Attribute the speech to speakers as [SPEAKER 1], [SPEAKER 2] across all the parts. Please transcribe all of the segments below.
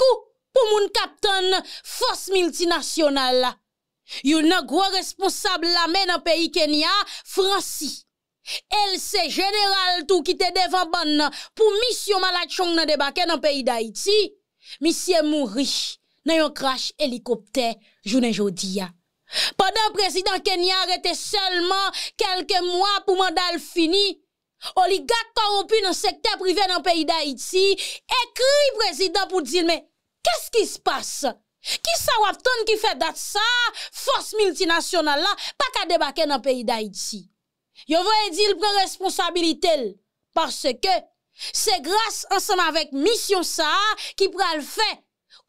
[SPEAKER 1] kou pou moun kapton fos multinasyonal la. Yon nan gwo responsable la men nan peyi Kenya, Fransi. El se general tou ki te devan ban nan pou misyon malak chong nan debake nan peyi da iti, misye moun rich nan yon crash helikopter jounen jodi ya. Padan prezident Kenya rete selman kelke mwa pou mandal fini, oligak korompi nan sekte prive nan peyi da iti, ekri prezident pou dil, men, kes ki se passe? Ki sa wap ton ki fe dat sa, fos multinasyonal la, pa ka debake nan peyi da iti? Yo vwe dil pre responsabilite l, parce ke se grase ansam avèk misyon sa ki pral fè,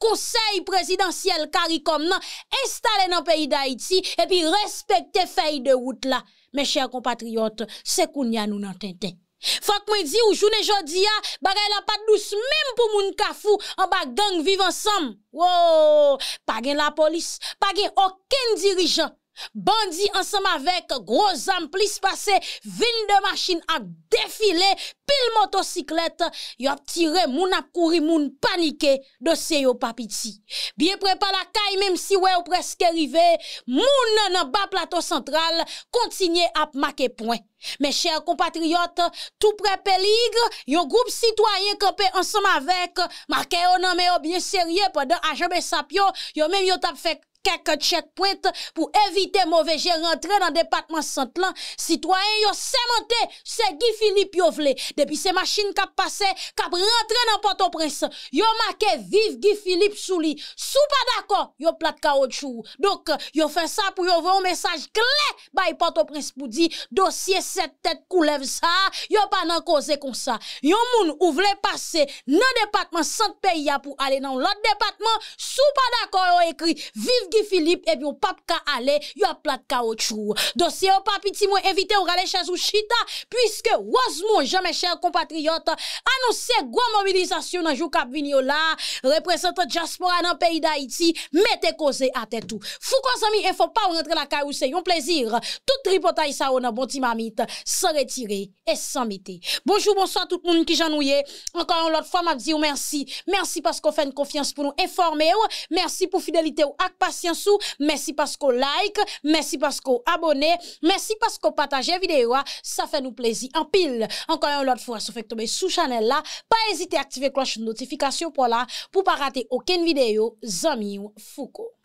[SPEAKER 1] konsey prezidansyel karikom nan, installe nan peyi da iti, epi respekte fey de wout la. Me chèr kompatriyot, se koun ya nou nan tenten. Fak mwen ou jounen jodi ya, bagay la pat dous mèm pou moun kafou an bag gang viv ansam. Wou, pa gen la polis, pa gen oken dirijan. Bandi ansam avek groz amplis pase vin de machin ak defile pil motosiklet yo ap tire moun ap kouri moun panike dosye yo papiti. Biye prepa la kay menm si we ou preske rive moun nan ba plato sentral kontinye ap make poin. Me chèr kompatriot tou prepe ligre yo group sitwayen kope ansam avek make yo nan me yo bie serye podan ajabe sapyo yo menm yo tap fek. kek checkpoint pou evite mouveje rentre nan depatman sant lan, sitwayen yo semente se Gifilip yo vle, depi se machin kap pase, kap rentre nan Port-au-Prince, yo make vive Gifilip sou li, sou pa dako, yo plat kaot chou, dok yo fe sa pou yo un mesaj kle, bay Port-au-Prince pou di, dosye set tet koulev sa, yo pa nan koze kon sa, yo moun ou vle pase nan depatman sant peya pou ale nan lot depatman, sou pa dako yo ekri, vive Filip epi ou pap ka ale, yo ap plat chou. Dosye ou papi ti mwen evite ou gale chaz ou chita, pwiske waz moun jame chèr kompatriyot, anonsè gwa mobilizasyon nan jou kap vini yo la, represente diaspora nan peyi da iti, mette koze ate tou. Fou kon zami, e fò pa ou rentre la ka ou se yon plezir, tout tripotay sa ou nan bonti mamit, se retire et se mette. Bonjou, bonsoit tout moun ki janouye, ankon yon lot fwa map di ou mersi, mersi paskou fèn konfians pou nou informe ou, mersi pou fidelite ou ak pas Mèsi pasko like, mèsi pasko abone, mèsi pasko pataje videyo Sa fè nou plezi an pil Ankanyon lot fwa sou fèk tobe sou chanel la Pa ezite aktive kloche notifikasyon po la Pou pa rate oken videyo Zami ou Fouko Nou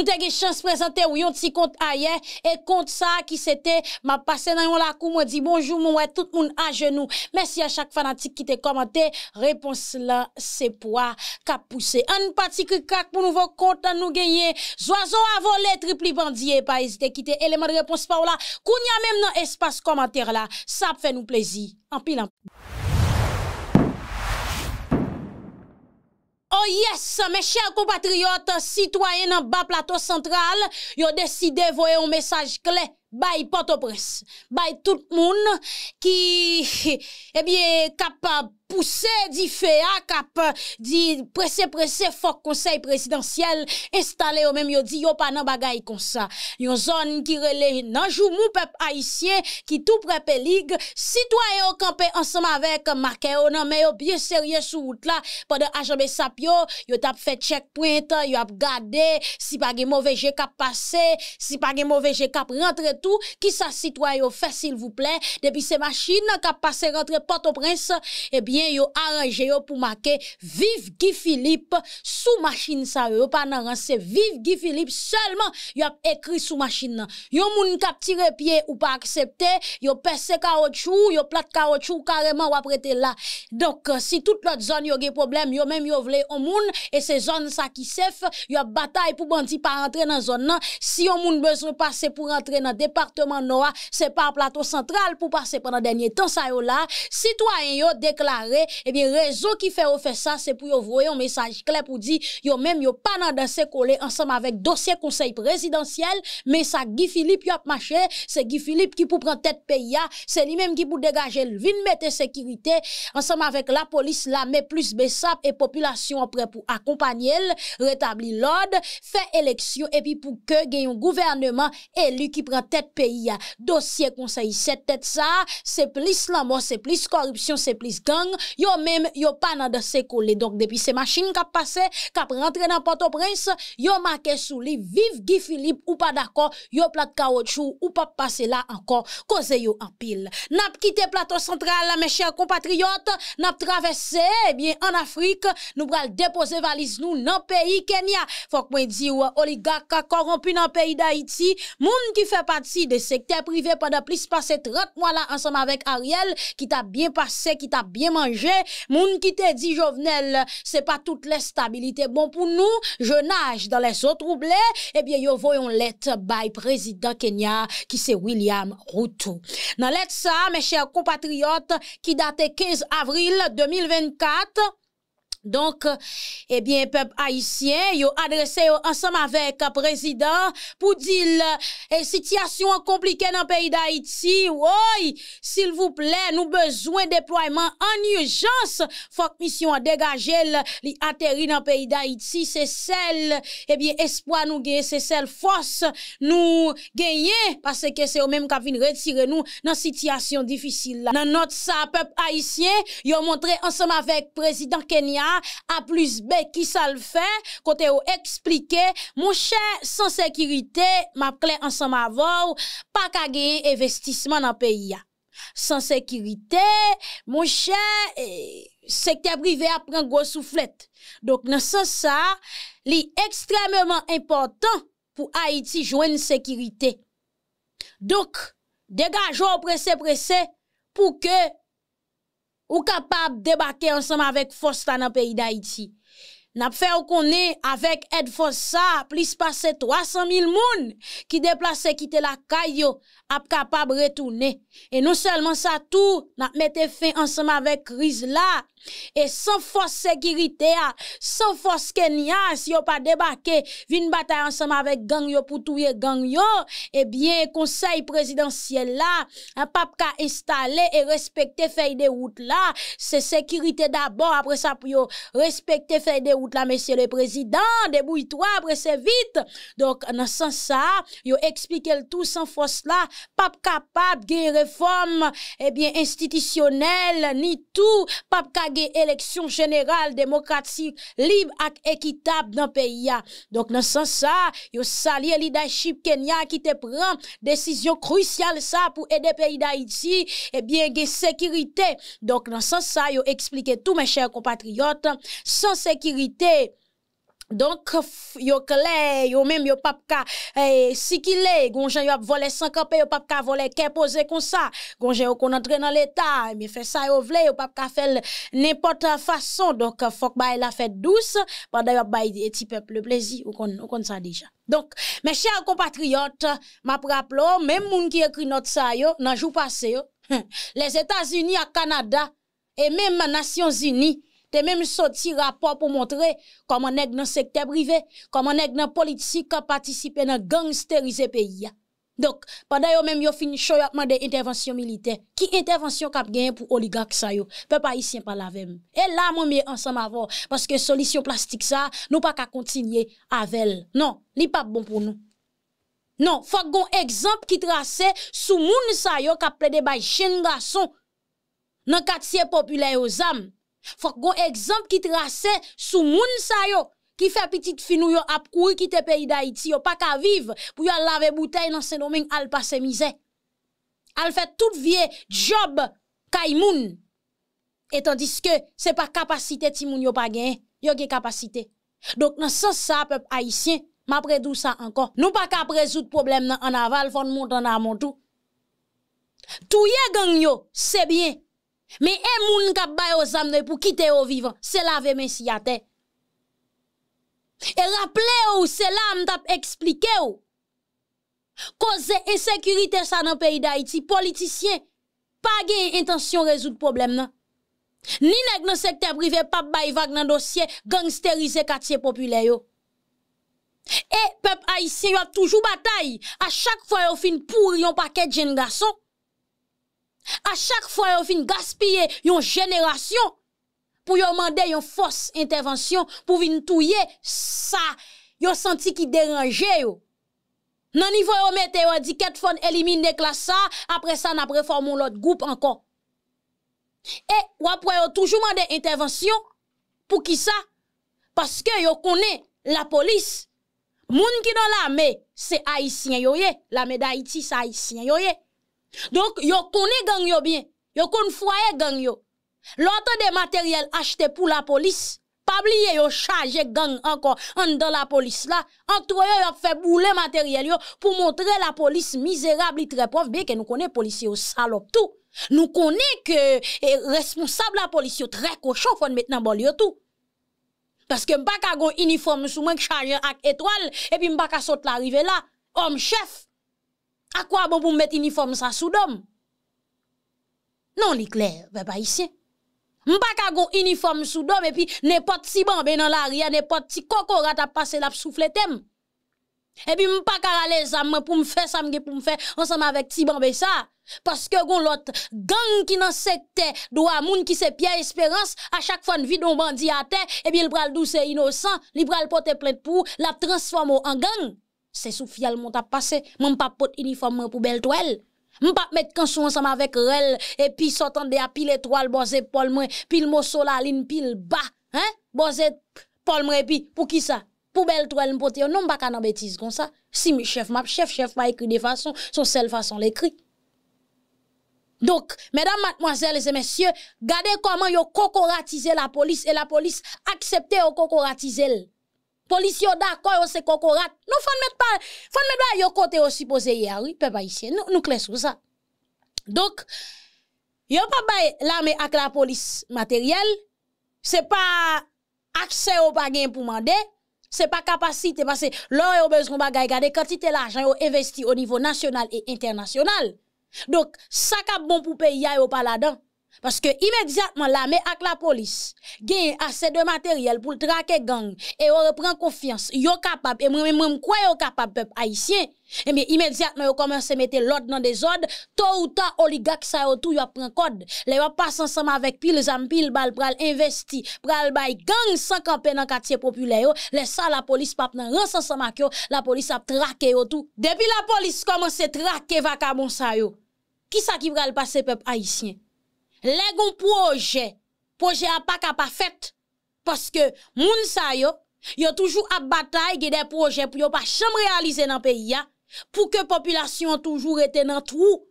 [SPEAKER 1] te ge chans prezante ou yon ti kont aye, e kont sa ki sete, ma pase nan yon lakou, mwen di bonjou, mwen wè tout moun a genou. Mèsi a chak fanatik ki te komante, repons la se poa ka pousse. An pati ki kak pou nou vò kontan nou genye, zwa zo avon le tripli bandye, pa ezite ki te eleman repons pa ou la, koun ya mèm nan espas komantere la, sa pfe nou plezi. An pi lan. Oh yes, me chèr kompatriot, sitwayen nan ba plato sentral, yo deside voye un mesaj kle, bay potopres, bay tout moun ki, ebye, eh kapab. Pousse di fe a kap di prese prese fok konsey presidansyel Estale yo menm yo di yo pa nan bagay konsa Yon zon ki rele nanjou mou pep aisyen ki tou prepe lig Sitwaye yo kampe ansama vek make yo nan men yo biye serye sou wout la Pwede ajanbe sap yo, tap fe checkpoint Yo ap gade si pa ge mouveje kap pase Si pa ge mouveje kap rentre tou Ki sa sitwaye yo fe sil vouple Depi se machine kap pase rentre poto prens Ebyen yo aranje yo pou make Viv Gifilip sou machin sa yo pa nan ranse Viv Gifilip selman yo ap ekri sou machin nan. Yo moun kap tire pie ou pa aksepte yo pese kaotchou yo plat kaotchou kareman wap rete la donk si tout lot zon yo ge problem yo menm yo vle o moun e se zon sa ki sef yo ap batay pou bandi pa rentre nan zon nan. Si yo moun bezre pase pou rentre nan departement noa se pa plato sentral pou pase pwena denye tan sa yo la sitwayen yo deklare déclaré, eh bien, raison qui fait fait ça, c'est pour vous voyez un message clair pour dire, yo même yo pas dans danser collé ensemble avec dossier conseil présidentiel, mais ça Guy Philippe y a marché, c'est Guy Philippe qui pour prendre tête pays, c'est lui-même qui pour dégager le vin mettre sécurité ensemble avec la police, l'armée plus BESAP et population prêt pour accompagner, rétablir l'ordre, faire élection et puis pour que gagne un gouvernement élu qui prend tête pays. Dossier conseil, cette tête ça, c'est plus la mort, c'est plus corruption, c'est plus gang, yo même yo pas dans ces collés. Donc depuis ces machines qui passé, qui rentré dans Port-au-Prince, yo marqué sous lui vive Guy Philippe ou pas d'accord, yo plat caoutchouc ou pas passer là encore, cause yo en pile. N'a quitté plateau central mes chers compatriotes, n'a traversé eh bien en Afrique, nous pral déposer valise nous dans pays Kenya. Faut que moi dit oligarque corrompu dans pays d'Haïti, moun qui fait partie des secteurs privés pendant plus passé 30 mois là ensemble avec Ariel qui t'a bien passé, qui t'a bien mangé, moun qui te dit Jovenel, c'est pas toute la stabilité bon pour nous, je nage dans les eaux troublées, eh bien yo voyons lettre by président Kenya qui c'est William Ruto. Dans lettre ça, mes chers compatriotes, qui date 15 avril 2024, donc, eh bien, peuple haïtien, yo adressé ensemble avec le président pour dire, eh, situation compliquée dans le pays d'Haïti, oui, s'il vous plaît, nous besoin déploiement en urgence, faut que mission dégager li atterri dans le pays d'Haïti, c'est celle, eh bien, espoir nous gagner, c'est celle force nous gagner, parce que c'est eux même qui viennent retirer nous dans situation difficile. Dans notre ça, peuple haïtien, yo montré ensemble avec président Kenya, a plus B qui ça le fait, côté ou expliquer, mon cher, sans sécurité, ma clé ensemble avant, pas qu'à gagner investissement dans le pays. Sans sécurité, mon cher, eh, secteur privé a pris gros soufflette. Donc, dans ce sens ça, est extrêmement important pour Haïti une sécurité. Donc, dégageons pressé pressé pour que ou kapab debake ansam avèk fos ta nan peyi d'Haïti. Nap fè ou konè avèk ed fos sa, plis pase 300.000 moun ki deplase kite la kayo ap capable retourner. Et non seulement ça tout, n'a mette fin ensemble avec crise là, et sans force sécurité, sans force Kenya, si yo pas débarqué, vin bataille ensemble avec gang yo pour touyer gang yo, eh bien, conseil présidentiel là, un pape ka installé et respecter feuille de route là, c'est sécurité d'abord, après ça pour yo respecter feuille de route là, monsieur le président, débrouille-toi, après c'est vite. Donc, dans ce sens ça, yo explique le tout sans force là, pape capable de réforme, eh bien, institutionnelle, ni tout, pape élection générale démocratique libre et équitable dans le pays. Donc, dans ce sens, ça, yo sali leadership Kenya qui te prend décision cruciale ça pour aider le pays d'Haïti, eh bien, de sécurité. Donc, dans ce sens, ça, yo expliqué tout, mes chers compatriotes, sans sécurité, donc, yo clé, yo même yo pas ka, eh, si qu'il est, gonjan yo a volé 100 campé, yo pas ka volé qu'est posé comme ça. Gonjan yo qu'on entre dans l'état, mais fait ça yo vle, yo pas ka faire n'importe façon. Donc, faut que ba la fête douce, pendant yo bay petit peuple le plaisir, ou kon, ou ça déjà. Donc, mes chers compatriotes, m'a rappelé, même moun qui écrit notre ça yo, nan jou passé yo, les États-Unis à Canada, et même les Nations Unies, te même sorti rapport pour montrer comment nèg dans secteur privé, comment nèg dans politique participer dans gangsteriser pays. Donc, pendant yo même yo fini show yo des intervention militaire. Qui intervention k'ap gagné pour oligarque ça yo? Peuple haïtien pas la même. Et là, mon mieux ensemble avant parce que solution plastique ça, nous pas qu'à continuer avec. Non, li pas bon pour nous. Non, faut gon exemple qui trace sous moun sa yo k'ap plaide bay chen garçon dans quartier populaire aux âmes. Faut qu'on exemple qui trace sous moun sa yo qui fait petite finou yo ap courir quitter pays d'Haïti yo pas qu'à vivre pour yo laver bouteille dans Saint-Domingue al passer misère. Al fait tout vieux job kay moun. Et tandis que c'est pas capacité ti moun yo pas gain, yo gen capacité. Donc dans sens ça peuple haïtien, m'a dou ça encore. Nous pas qu'à résoudre problème en aval, faut monter en amont tout. Tout y gang yo, c'est bien. Mais un moun kap bay aux âmes pour quitter au vivant, c'est laver messi à terre. Et rappelez ou c'est là m'tap expliqué ou. Cause insécurité dans le pays d'Haïti, politiciens pas gain intention résoudre problème nan. Ni nèg nan secteur privé pas bay vague nan dossier gangsteriser quartier populaire yo. Et peuple haïtien y a toujours bataille. À chaque fois yo fin pour yon paquet de jeunes A chak fwa yo fin gaspye yon jenerasyon pou yo mande yon fos intervensyon pou vin touye sa yo santi ki deranje yo. Nan nivou yo mette yo di ket fon elimine klasa, apre sa nan preformon lot goup ankon. E wapwe yo toujouman de intervensyon pou ki sa? Paske yo konen la polis. Moun ki nan la me, se Haitien yo ye, la me da Haiti se Haitien yo ye. Donc yo connaît gang yo bien. Yo connaît foyer gang yo. L'autre des matériels achetés pour la police, pas oublier yo chargé gang encore en dans la police là. Entre yo yo fait bouler matériel yo pour montrer la police misérable très pauvre bien que nous connaît policiers au salope tout. Nous connaissons que eh, responsable la police très cochon faut mettre dans bol tout. Parce que m'pa gon uniforme sous moi chargé avec étoile et puis m'pa ka saute l'arrivée là. Homme chef. À quoi bon pour mettre uniforme ça sous d'homme? Non, li clair, papa ici. M'pa ka gon uniforme sous d'homme et puis n'importe si bon ben dans l'arrière n'importe si cocorat a passé la souffle thème. Et puis m'pa ka les âmes pour me faire ça pour me faire ensemble avec ti bambé ça. Parce que gon l'autre gang qui dans secteur doit moun qui c'est Pierre Espérance à chaque fois vide un bandit à terre et bien il pral douce innocent, il pral porter plainte pour la transformer en gang. C'est sous fial mon t'a passé, mon pas porte uniforme pour belle toile. M'pas mettre canson ensemble avec rel et puis sortant de pile étoile bosé Paul moi pile mosso la pile bas hein? Bosé Paul moi puis pour qui ça? Pour belle toile m'pote non pas nan bêtise comme ça. Si mes chef m'a chef chef pas écrit de façon son seule façon l'écrit. Donc, mesdames, mademoiselles et messieurs, regardez comment yo cocoratiser la police et la police accepte yo cocoratiser. Police yo d'accord c'est cocorat. Nous faut mettre pas faut mettre pas yo côté aussi posé hier, oui, peuple haïtien. Nous nous clair sur ça. Donc, yo pas bay l'armée avec la police matériel, c'est pas accès au pas pour demander c'est pas capacité parce que là yo besoin bagay garder quantité l'argent yo investi au niveau national et international. Donc, ça qui bon pour payer, yo pas là-dedans. Parce que immédiatement l'armée avec la police gagne assez de matériel pour traquer gang et on reprend confiance. Yo capable et moi même quoi yo capable peuple haïtien? Et eh bien immédiatement yo commence à mettre l'ordre dans des ordres, tôt ou tard oligarque ça yo tout yo prend code. Les yo passe ensemble avec pile zam pile bal pral investi, pral bay gang sans camper dans quartier populaire. Les ça la police pas nan ran ensemble avec yo, la police a traqué yo tout. Depuis la police commence à traquer vacabon ça yo. Qui ça qui va le passer peuple haïtien? Les gon projet, projet a pas capable fait parce que moun sa yo, yo toujours à bataille des projets pour yo pas jamais réaliser dans pays pour que population toujours été dans trou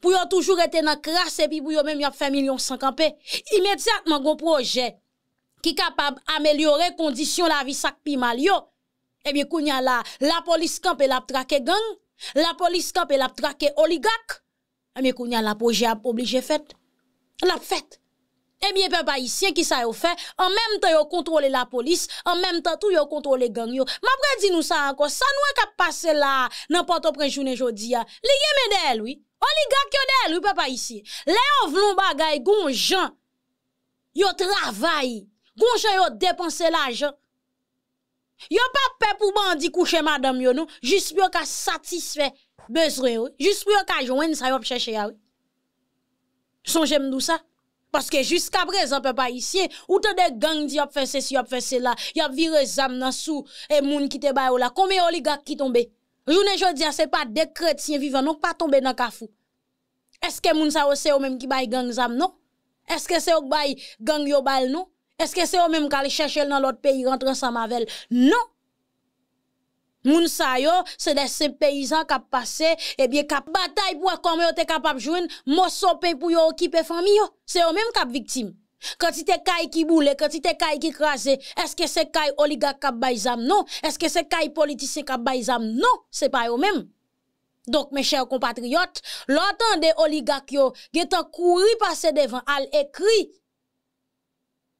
[SPEAKER 1] pour yo toujours été dans crasse et puis pour yo même y fait millions sans camper immédiatement gon projet qui capable améliorer condition la vie sak pi mal yo eh bien kounya la la police campe la traquer gang la police campe la traquer oligarque mais qu'on y a la projet obligé fait. La fait. Eh bien, peuple haïtien qui ça yo fait, en même temps yo contrôle la police, en même temps tout yo contrôle gang yo. M'a dit nous ça encore, ça nous a passé là, n'importe au journée jodi a. Li gen medel, oui. Oligarque yo del, oui, papa ici. Les on vlon bagay gon gens. Yo travail. Gon gens yo dépenser l'argent. Yo pas peur pour bandi coucher madame yo nou, juste pour ka satisfait besoin juste pour ka joindre ça yo chercher ya. Songez m'dou ça parce que jusqu'à présent peuple ici ou te de gang di a fait ceci a fait cela, y a viré zam nan sou et moun qui te ba là, combien oligarque qui tombe Journée jodi c'est pas des chrétiens vivants non pas tomber dans kafou. Est-ce que moun sa c'est eux même qui bay gang zam non? Est-ce que c'est eux bay gang yo bal non? Est-ce que c'est eux même qui chercher dans l'autre pays rentrer ensemble avec Non. Moun sa yo, c'est des ces paysans qui passé et bien qui bataille pour comment yo te joindre mosso pays pour yo occuper famille yo. C'est eux même qui victime. Quantité kay qui boule, quantité kay qui crase, est-ce que c'est kay oligarque qui bayzam non? Est-ce que c'est kay politicien qui bayzam non? C'est pas eux même. Donc mes chers compatriotes, l'entend des oligarques yo, getan couru passer devant al écrit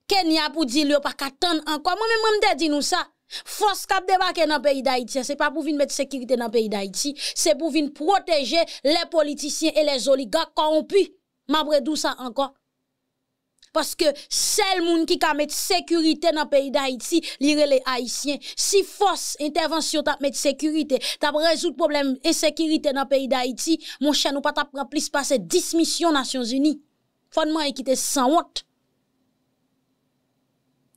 [SPEAKER 1] Kenya pour dire yo pas qu'attendre encore. Moi même moi dit nous ça. Force cap débarquer dans le pays d'Haïti, c'est pas pour venir mettre sécurité dans le pays d'Haïti, c'est pour venir protéger les politiciens et les oligarques corrompus. M'abre d'où ça encore? Paske sel moun ki ka met sekurite nan peyi da Haiti, li re le Haitien. Si fos intervensyon tap met sekurite, tap rezout problem e sekurite nan peyi da Haiti, moun chen nou pa tap plis pase dismisyon Nasyon Zuni. Fondman e kite san wot.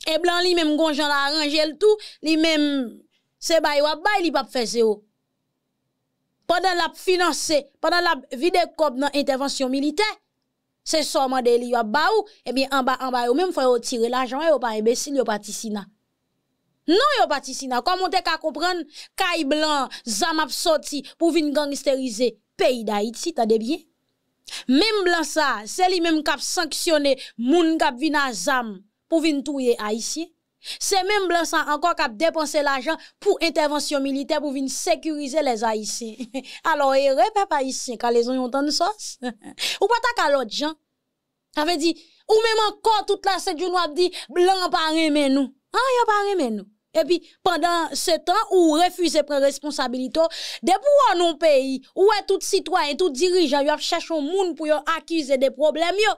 [SPEAKER 1] E blan li menm gonjan la aranjel tou, li menm se bay wap bay li pap fese yo. Padan la finanse, padan la vide kop nan intervensyon milite, Se soman de li yo ba ou, ebi an ba an ba yo, mèm fwa yo tire l'ajan, yo pa imbesil, yo pa tisina. Non yo pa tisina, komon te ka kompran, kay blan, zam ap soti, pou vin gangsterize, peyi da iti, ta debye. Mèm blan sa, se li mèm kap sanksyone, moun kap vina zam, pou vin touye a iti. Se mèm blan sa, ankon kap depanse l'ajan, pou intervensyon milite, pou vin sekurize les a iti. Alors, e repè pa iti, ka les on yon tan sos. Ou pa ta kalot jan, Ave di, ou mèman kon tout la set joun wap di, blan pa reme nou. An, yo pa reme nou. E pi, pandan se tan, ou refuze pre responsabilito, depou an nou peyi, ou tout sitwayen, tout dirijan, yo ap chachon moun pou yo akize de problem yo,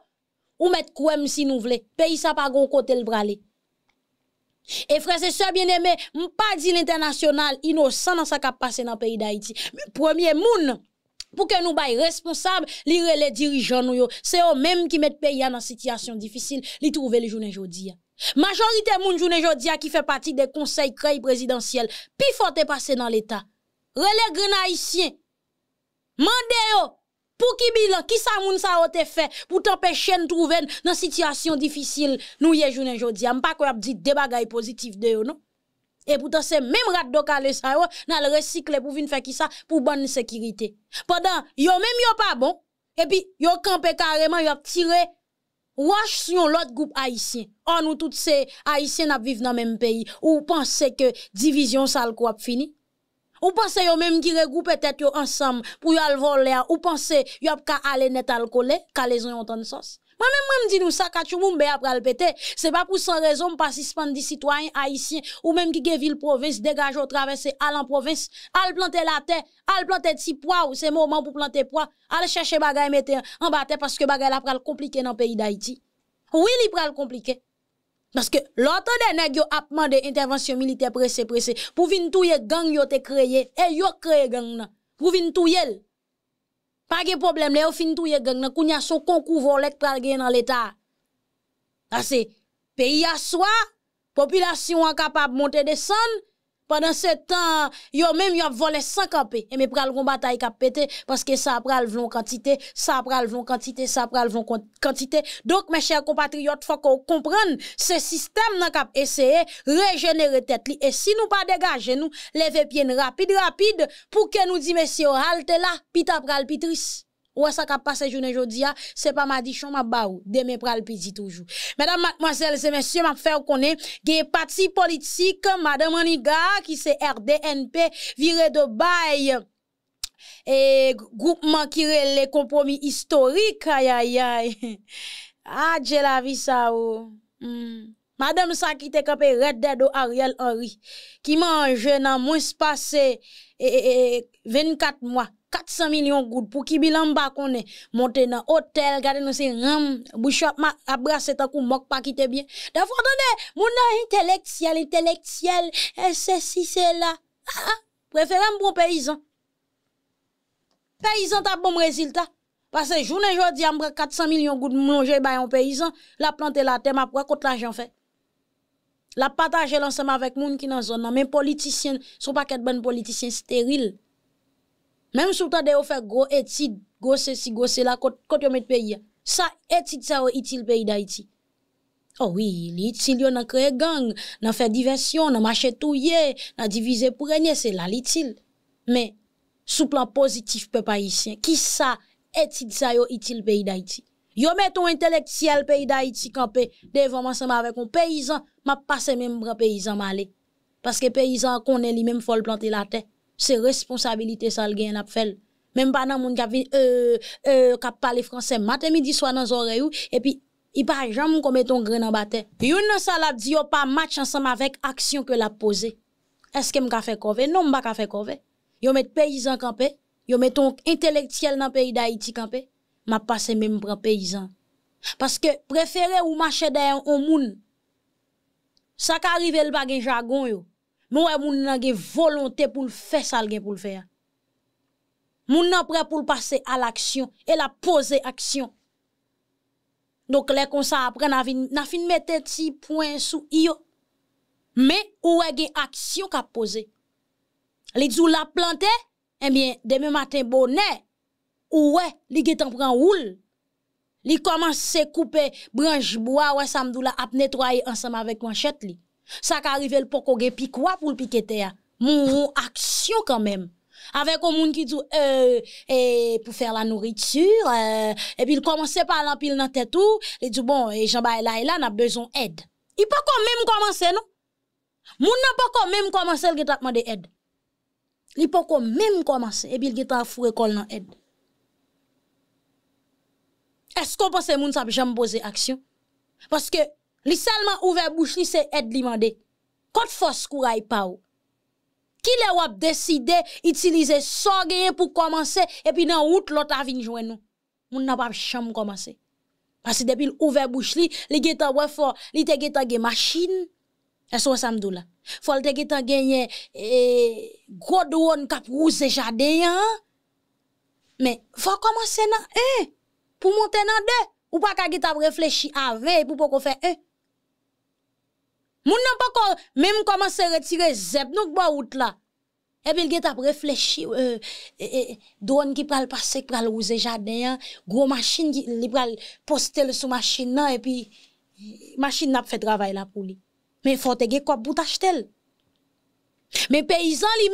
[SPEAKER 1] ou met kouem si nou vle. Peyi sa pa gon kote l brale. E frese se bien eme, mpa di l'internasyonal, inosan nan sa kap pase nan peyi da iti. Premier moun, pou ke nou bay responsable, li re le dirijan nou yo, se yo menm ki met pe ya nan sityasyon difisil, li trouve li jounen jodi ya. Majorite moun jounen jodi ya ki fe pati de konsey krey prezidentiel, pi fote pase nan l'Etat. Rele grenayisyen, mande yo, pou ki bilan, ki sa moun sa ote fe, pou tanpe chen trouven nan sityasyon difisil nou ye jounen jodi ya. Mpa kwa ap di debagay pozitif de. E poutan se mèm rat do kalè sa yo, nan l resikle pou vin fè ki sa pou ban n sekirite. Padan, yo mèm yo pa bon, epi yo kampe kareman, yo tire, wache sou yon lot goup Haitien. An nou tout se Haitien ap viv nan mèm peyi, ou panse ke divizyon sal kwa ap fini? Ou panse yo mèm ki regou petèt yo ansam pou yo alvole a, ou panse yo ka ale net al kole, kalè zon yon tan sos. Mwen mwen mwen di nou sa kachou moun be ap pral pete, se pa pou san rezon pasispan di sitwanyen haisyen ou menm ki ge vil provins, degaj ou travesse al an provins, al plante la te, al plante ti poa ou se mouman pou plante poa, al chèche bagay mette an bate paske bagay la pral komplike nan peyi da iti. Ou li pral komplike? Paske lotan de neg yo apman de intervensyon milite prese prese, touye gang yo te kreye, e yo kreye gang nan, pou touye l. Pa ge problem le, ou fin tou ye gang nan. Koun ya sou konkou volek pral gen nan l'Etat. Ase, peyi aswa, populasyon an kapab monte desan, Padan se tan, yo menm yo ap vole san kape, eme pral kon batay kap pete, paske sa pral vlon kantite, sa pral vlon kantite, sa pral vlon kantite. Donk, me chèr kompatriot, fwa kon kompran, se sistem nan kap eseye, rejenere tet li. E si nou pa degaje nou, leve pien rapide, rapide, pou ke nou di mesye o halte la, pita pral pitris. Ou sa ka pase jounen jodi ya, se pa ma di chon ma ba ou, deme pral pidi toujou. Mèdam matmoazèl se mèsyè, ma ou konè, ge pati politik, madame Aniga, ki se RDNP, vire de bay, e goupman ki re le kompromi historik, ayayay, adje la vi sa ou. Madame sa ki te kapè redde do Ariel Henry, ki manje nan mwen se pase 24 mwa, 400 milyon goud pou ki bilan mba konen, monte nan hotel, gade nou se ram, bouchop ma abrase takou mok pa ki te bien. Da fwa tande, moun nan inteleksyel, inteleksyel, e se si se la. Preferan mpou peyizan. Peyizan ta bom rezilta. Pase jounen jodi ambra 400 milyon goud mlonje bayan peyizan, la plante la tem apwa kote la jan fe. La pataje lansama vek moun ki nan zon nan, men politisyen, sou pa ket ben politisyen steril. Mem sou ta de ou fe gwo etid, gwo se si, gwo se la, kote yo met peyi ya. Sa etid sa ou itil peyi da iti. Oh oui, li itil yo nan kreye gang, nan fe diversyon, nan mache touye, nan divize pou renye, se la li itil. Men, sou plan pozitif pe pa isyen, ki sa etid sa yo itil peyi da iti. Yo met ou inteleksyel peyi da iti kanpe, devanman seman avek ou peyizan, ma pase men mbra peyizan male. Paske peyizan konen li men fol plante la tey. Se responsabilite sal gen ap fel. Mem pa nan moun kap vin, eee, eee, kap pale franse, mate midi swa nan zore ou, epi, i pa jam moun kome ton gre nan bate. Yon nan sal ap di yo pa match ansam avek aksyon ke la pose. Eske m ka fe kove? Non m ba ka fe kove. Yo met peyizan kampe, yo met ton intelektiel nan peyi da iti kampe, ma pase men m pran peyizan. Paske prefere ou mache dayan ou moun. Sa ka arrive l bagen jagon yo. Moun wè moun nan gen volonté pou l fè sal gen pou l fè. Moun nan pre pou l pase al aksyon. E la pose aksyon. Dok lè kon sa apre nan fin mette ti poen sou yo. Me ou wè gen aksyon ka pose. Li djou la enbyen eh deme maten bonè. Ou wè li gen tan pran woul. Li koman se koupe branj boa wè samdou la ap netroye ansam avèk wanchet li. Sa ka arrive l poko ge pikwa pou l pikete ya. Moun aksyon kanmèm. Avèk o moun ki djou pou fèr la nouritur. E pi l komanse pa lan pil nan tètou. Li djou bon, e jamba e la e la nan bezon ed. I pa kon mèm komanse nou. Moun nan pa kon mèm komanse l getakman de ed. Li pa kon mèm komanse e pi l getak fure kol nan ed. Esko pa se moun sa pi jem pose aksyon? Paske Li salman ouve bouch li se ed li mande. Kote fos kouray pa ou. Ki le wap deside itilize so geye pou komanse epi nan wout lot avin jwen nou. Moun nan pap chanm komanse. Pasi depil ouve bouch li, li geta wè fò, li te geta ge machin. E so samdou la. Fò li te geta genye e, godwon kap rouse jadeyan. Men, fò komanse nan e, pou monte nan de. Ou pa ka geta reflechi ave pou pou kon fè e. Moun nan pa kon, menm koman se retire zep, nou kba out la, epi l get ap reflechi, doon ki pral pase, pral ouze jaden, gro machin, li pral poste le sou machin nan, epi, machin nan ap fe travay la pou li. Men fote ge kop bout li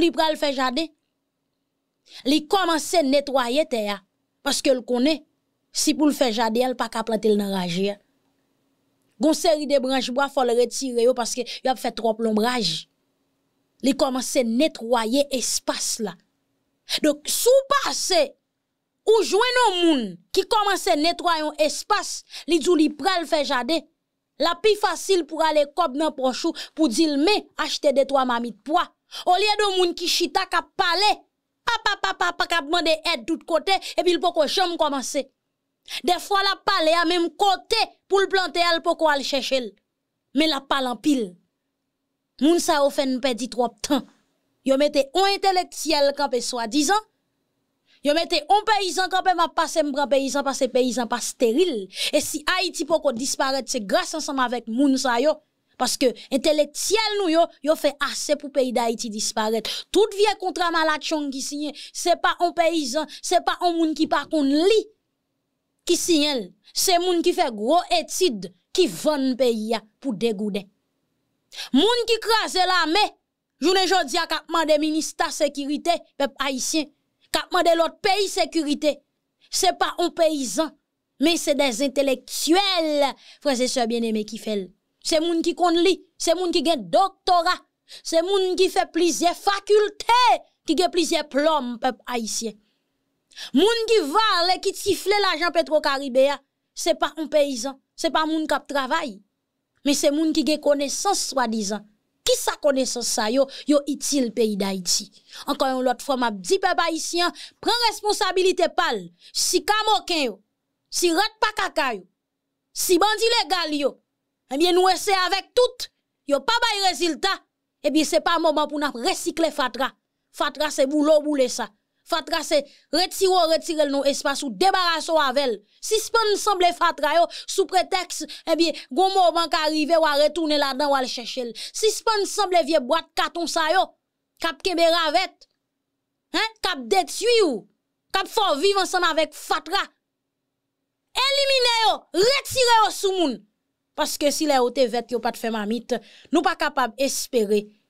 [SPEAKER 1] li pral fe jaden, li koman se netwaye te ya, Paske l konen, si pou l fè jade, el pa. Gon seri de branj bo a fol retire yo, paske yo ap fè trop lombraj. Li komanse netroye espas la. Dok sou pase, ou jwen nou moun, ki komanse netroyon espas, li djou li pral fè jade, la pi fasil pou ale kob nan pochou, pou dil me achete detwa mamit poa. O liye do moun ki chita ka pale, pa pa pa pa pa kap mande et dout kote, epi l poko jom komanse. De fwa la pale a menm kote, pou l plante al poko al chèchel. Men la pale an pil. Moun sa ou fen pedi trop tan. Yo mette on intelektiel kanpe swa dizan, yo mette on peyizan kanpe ma pase mbran peyizan, pase peyizan pa steril. E si Haiti poko disparet, se grase ansam avèk moun sa yo, Paske entelektiel nou yo, yo fe ase pou peyi da iti disparet. Tout vie kontra malat chong ki sinye, se pa on peyizan, se pa on moun ki pa kon li ki sinye. Se moun ki fe gro etid ki von peyi ya pou degoude. Moun ki krasè la me, jounen jodi a kapman de ministar sekirite, pep haisyen, kapman de lot peyi sekirite, se pa on peyizan, men se des entelektuel, frase se bien eme ki fel. Se moun ki kon li, se moun ki gen doktora, se moun ki fe plizye fakulte, ki gen plizye plom pep aisyen. Moun ki var le ki tifle la jan petro karibè ya, se pa un peyizan, se pa moun kap travay. Me se moun gen konesans swa dizan, ki sa konesans sa yo, yo itil peyi da iti. Ankon yon lot fwa map di pep aisyen, pren responsabilite pal, si kamoken yo, si rat pa kakay yo, si bandi legal yo, Ebyen nou ese avèk tout, yo pa bay reziltat, ebyen se pa mouman pou nap resikle fatra. Fatra se boulou boule sa. Fatra se retiro retirel nou espas ou debaraso avèl. Si spon semble fatra yo, sou preteks, ebyen goun mouman ka arrive ou a retoune la dan ou al chèchel. Si spon semble vie boat katon sa yo, kap kebe ravet, kap detui ou, kap fò viv ansan avèk fatra. Elimine yo, retire yo sou moun. Paske si le ou te vet yo pat nou pa kapab espere,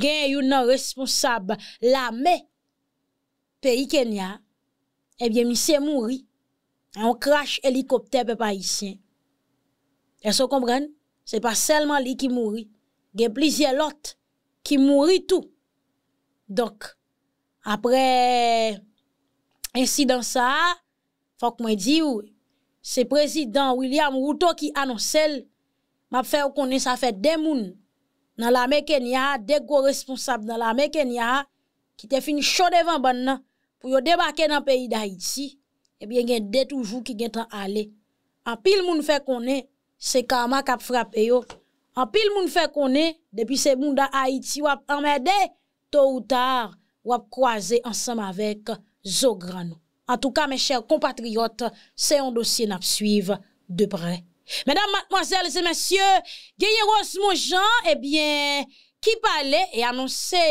[SPEAKER 1] Gen yon nan responsab la me peyi Kenya, ebyen mi se mouri. An crash helikopter pe pa isyen. E so kompren? Se pa selman li ki mouri. Gen plizye lot ki mouri tou. Dok, apre insidans sa, fok mwen di ou, se prezident William Ruto ki anonsel, map fe ou konen sa nan la me Kenya, dek go responsab nan la me Kenya, ki te fin chou devan ban nan, pou yo debake nan peyi da iti, ebyen gen de toujou ki gen tan ale. An pil moun fe konen, se kama kap frape yo. An pil moun fe konen, depi se moun da Haiti wap amede, to ou tar wap kwaze ansam avek zo granou. An tou ka, men chèr kompatriot, se yon dosye nap suive de pre. Mèdam, matmoazèl, zè mèsyè, genye ròs moun jan, ebyen, ki pale, e anonsè,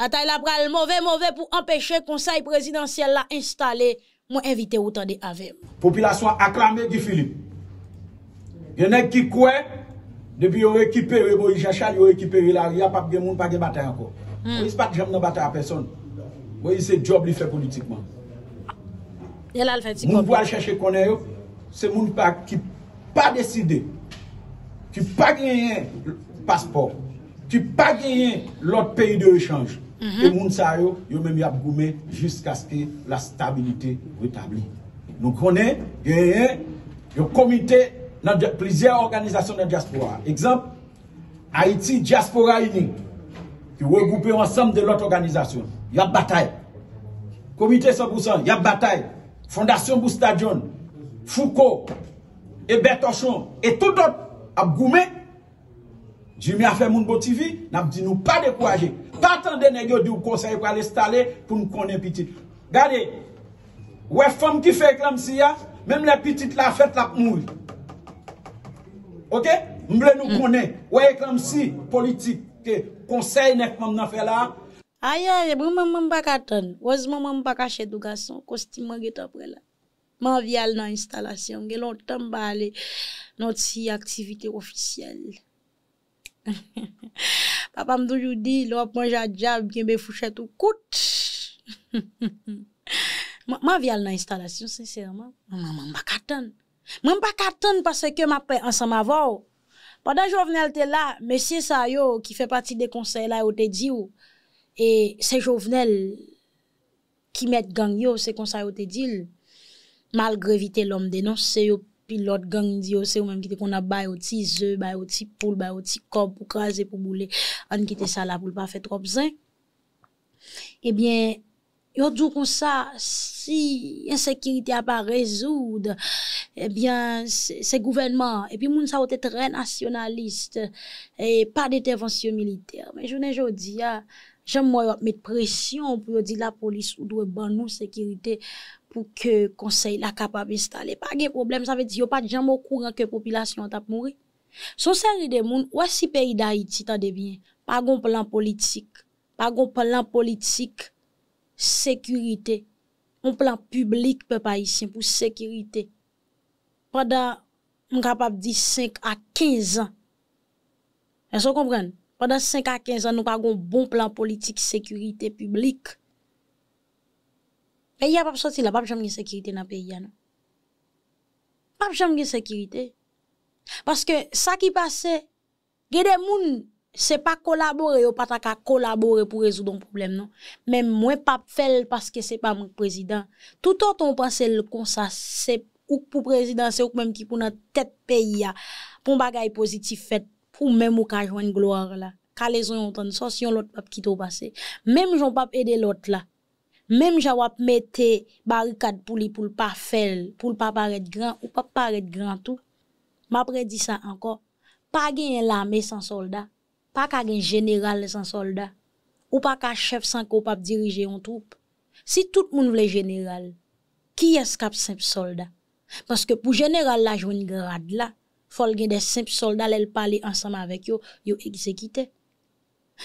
[SPEAKER 1] batay la pral mouve-mouve pou empèche konsay prezidentiyel la installe, mwen evite ou tande avem.
[SPEAKER 2] Popilasyon aklamè di Filip. Genèk ki kwe, depi yo rekipere, bo yi chachal, yo rekipere la, ya pap gen moun pa gen batay anko. Bo yi se pat jem nan batay a person. Bo yi se job li fè politikman. Moun pou al chache konè yo, se moun pa ki pa deside, ki pa genyen paspor, ki pa genyen lot peyi de rechange. E moun sa yo, yo men mi ap goume jisk aske la stabilite retabli. Nou konè, genyen, yo komite nan plizye organizasyon nan diaspora. Ekzamp, Haiti Diaspora Uni, ki wè goupe ansam de lot organizasyon. Ya batay. Komite 100%, ya batay. Fondasyon Boustadion, Foucault, et Bertochon, et tout d'autres ap goume, Jimmy a fè moun bo TV, nap di nou pa dekouaje, pa tan de negyo di ou konsey pou al estale pou nou konen pitit. Gade, wè fòm ki fè eklam si ya, mèm le pitit la fèt la moun. Ok? Mble nou konen, wè eklam si politik, ke konsey nek mèm nan fè la,
[SPEAKER 1] Aya, mwen mwen baka ton, wazman mwen baka chedou gason, kostim mwen get apre la. Man vyal nan instalasyon, gen lontan ba ale not si aktivite ofisyel. Papa m toujou di, lop mwen jadjab gen be fouchet ou kout. man, man vyal nan instalasyon, sensèrman. Man baka bakatan. Man baka bakatan pase ke m apè ansan ma vò. Padan jovenel te la, mesye sa yo ki fe pati de konsey la yo te di ou. e se jovenel ki met gang yo, se konsey yo te dil, malgre vite lom denonse yo pilot gang di yo se ou menm kite kon a bay ou ti ze, bay ou ti poul, bay ou ti kob pou kaze pou boule, an kite sa la pou l pa fe trop zin. Eh ebyen, yo djou kon sa, si insekirite a pa rezoud, ebyen, eh se, se gouvenman, epi moun sa ou te tre nasyonaliste, e pa detervensyon militer. Men jounen jodi ah, ya, jem mwen yo met presyon pou yo di la polis ou dwe ban nou sekirite, pou ke konsey la kapab installe. Pa gen problem, sa ve di yo pa jèm mwen kouran ke popilasyon tap mouri. Son seri de moun, wè si peyi da iti ta devyen, pa gon plan politik, pa gon plan politik, sekirite, moun plan publik pe pa isyen pou sekirite. Padan mwen kapab di 5 a 15 an. En so kompren? Padan 5 a 15 an nou pa goun bon plan politik sekurite publik. E ya pap soti la, pap jom gen sekurite nan peyi ya nou. Pap jom gen sekurite. Paske sa ki pase, gede moun se pa kolabore yo pata ka kolabore pou rezou don problem nou. Men mwen pap fel paske se pa moun prezident. Toutot on panse l kon sa se ouk pou prezident, se ouk menm ki pou nan tet peyi ya. Pon bagay pozitif fet. pou mèm ou ka jwen gloar la, ka le tan, sos yon lot pap ki tou pase, mèm joun pap ede lot la, mèm joun wap mette barikad pou li pou l'pa fel, pou l'pa paret gran, ou pa paret gran tou, m apre di sa anko, pa gen yon lame san soldat, pa ka gen general san soldat, ou pa ka chef san ko pap dirije yon troup, si tout moun vle general, ki eskap semp soldat, paske pou general la jwen grad la, fol gen de semp soldat lèl pali ansam avèk yo, yo ekzekite.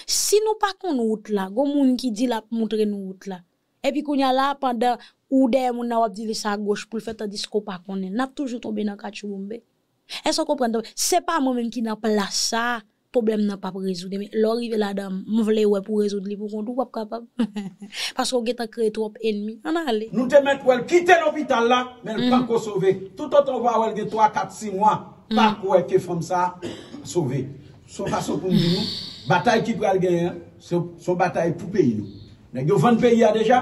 [SPEAKER 1] Si nou pa kon wout la, goun moun ki di la pou moutre nou wout la, epi koun ya la pandan ou dey moun na wap di li sa goch pou l'fèt a disko pa konen, nap toujou tombe nan kachou mbe. E so kompren do, se pa moun men ki nan plasa problem nan pa pou rezoud. Men, lor rive la dam, mou vle wè pou rezoud li pou kontou wap kapab. Pasko ge ta kre trop enmi. An ale.
[SPEAKER 2] Nou te met wèl kite l'hôpital la, men
[SPEAKER 1] Mhm.
[SPEAKER 2] pan ko sove. Tout an ton wè wèl ge 3, 4, 6 mwa, pa kou wè ke fòm sa, sove. Son fason pou mdi nou, batay ki pral genyen, son batay pou peyi nou. Nè yo vande peyi ya deja,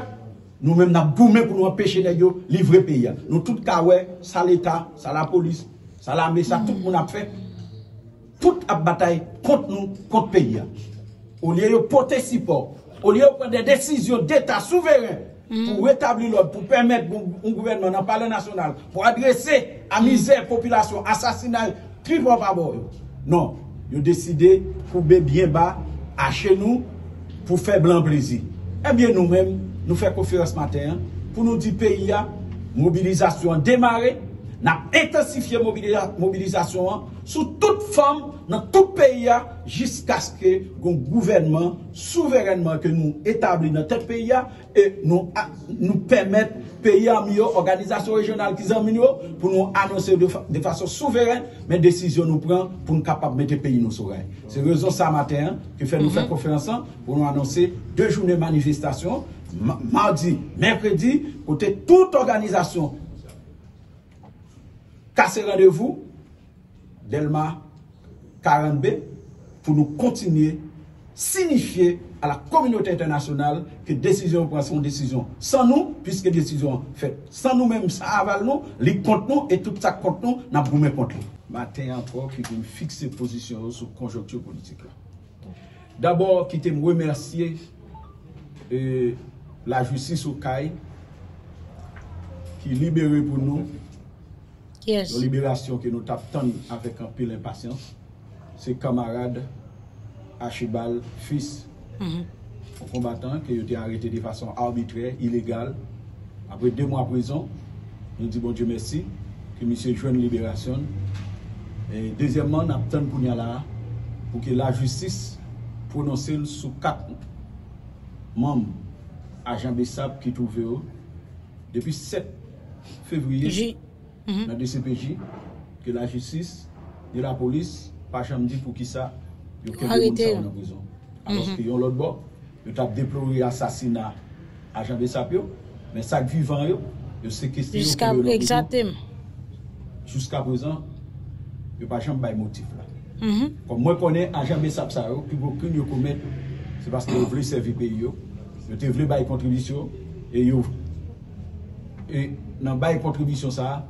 [SPEAKER 2] nou menm nan boumen pou nou empèche nè yo livre peyi ya. Nou tout ka wè, sa l'Etat, sa la polis, sa la me, sa tout moun ap fè. Tout ap batay kont nou, kont peyi ya. Ou liye yo pote sipor, ou liye yo pren de desisyon d'Etat souveren pou retabli l'ordre, pou permette un gouvernement nan pale nasyonal, pou adrese a mizè, populasyon, asasinaj, trivon pabor yo. Non, yo deside pou be bien ba, ache nou, pou fe blan plezi. Ebyen nou men, nou fe konferans maten, pou nou di peyi ya, mobilizasyon demare, nan intensifiye mobilizasyon an, sou tout form nan tout peyi ya, jiska skè goun gouvernement souverenman ke nou etabli nan tet peyi ya, e nou nou permette peyi ya miyo, organizasyon regional ki zan minyo, pou nou anonse de fason souveren, men desisyon nou pran pou nou kapap mette peyi nou souveren. Se rezon sa maten, ki fè nou fè konferansan, pou nou anonse de jounen manifestasyon, mardi, merkredi, kote tout organizasyon kase randevou, Delma 40B, pou nou kontinye signifiye a la kominote internasyonal ke desisyon pran son desisyon san nou, piske desisyon fet san nou menm sa aval nou, li kont nou et tout sa kont nou nan broumen kont nou. Maten anpro ki te m fikse posisyon sou konjoktyo politik la. D'abor ki te m remersye la justis ou kay ki libere pou nou
[SPEAKER 1] Yes.
[SPEAKER 2] Yon liberasyon ki nou tap ton avèk an pil impasyans, se kamarade Achibal fils ou kombatan ki yote arete de fason arbitre, ilegal. Apre 2 mwa prizon, nou di bon Dieu mersi, ki misye jwen liberasyon. E dezyèmman, nap ton pou nyala pou ki la justis prononse sou 4 mam ajan besap ki touve yo depi 7 fevriye.
[SPEAKER 1] J.
[SPEAKER 2] DCPJ, ke la justice, ni la polis, pa chanm di pou ki sa, yo ken de moun
[SPEAKER 1] Arrete.
[SPEAKER 2] sa ou nan prison. Alos ki yon lot bo, yo tap deplori asasina a Jean Besapio, men sak vivan yo, yo sekesti yo
[SPEAKER 1] Jiska,
[SPEAKER 2] ken yo nan prison.
[SPEAKER 1] exatem.
[SPEAKER 2] Juska prezan, yo pa chanm bay motif la.
[SPEAKER 1] Mhm.
[SPEAKER 2] Kom mwen konen a Jean Besap sa yo, pi bokoun yo komet, se paske yo vle servi peyi yo, yo te vle bay kontribisyon, e yo, e nan bay kontribisyon sa,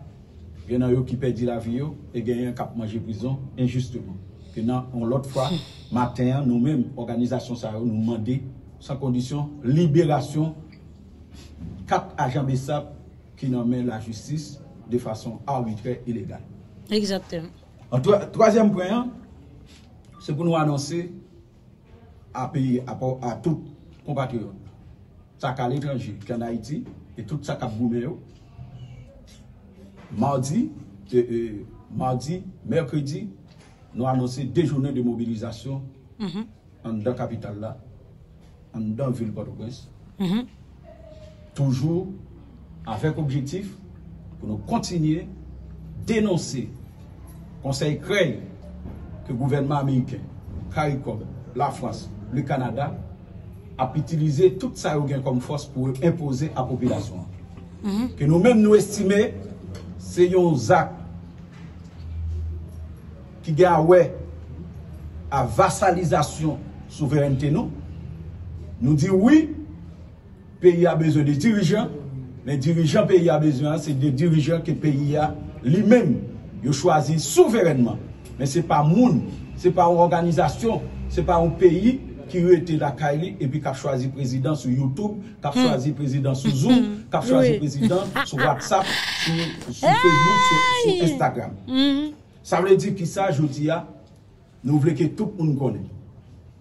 [SPEAKER 2] gen nan yo ki pedi la vi yo, e gen yon kap manje prison, injustement. Ke nan, on lot fwa, matin, nou men, organizasyon sa yo, nou mande, san kondisyon, liberasyon, kat ajan besap, ki nan men la justis, de fason arbitre, ilegal.
[SPEAKER 1] Exatem.
[SPEAKER 2] En to troisième point, c'est pour nous annoncer à pays, à, à tout l'étranger, qu'en Haïti, et tout ça qu'à Bouméo, mardi, euh, euh, mardi, mercredi, nous annoncer deux journées de mobilisation en dans la capitale là, en dans la ville Port-au-Prince. Toujours avec objectif pour nous continuer dénoncer Conseil crée que le gouvernement américain, CARICOM, la France, le Canada, a utilisé tout ça comme force pour imposer à la population. Que nous-mêmes nous estimons, c'est un ZAC qui a ouais à vassalisation souveraineté nous. Nous dit oui, pays a besoin de dirigeants, mais dirigeants pays a besoin, c'est des dirigeants que pays a lui-même il choisi souverainement. Mais ce n'est pas moun, ce n'est pas une organisation, ce n'est pas un pays qui a été la Kaili et puis qui a choisi président sur YouTube, qui a choisi président sur Zoom, qui a choisi président sur WhatsApp, sur, sur Facebook, sur, sur Instagram. Ça veut dire que ça, je dis, nous voulons que tout le monde connaisse.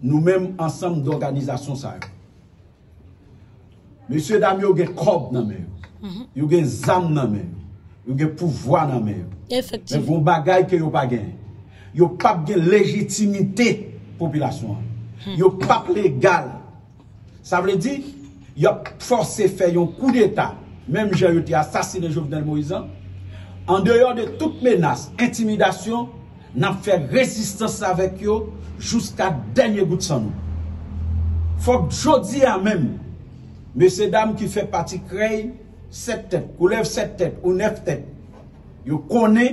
[SPEAKER 2] Nous-mêmes, ensemble d'organisations, ça. Monsieur dame, yo gen kob nan men yo. Yo gen zam nan men yo. Yo gen pouvoi nan men yo. Men
[SPEAKER 1] Efektiv.
[SPEAKER 2] von bagay ke yo pa gen. Yo pap gen legitimite populasyon. Yo pap legal. Sa vle di, yo force fè yon kou d'Etat. Mem jen yo te asasine Jovenel Moïse. En dehors de tout menas, intimidasyon, nan fè resistance avèk yo Juska denye gout san nou Fok jodi a men Mese dam ki fe pati krey Set tet, kou lev set tet Ou nef tet Yo kone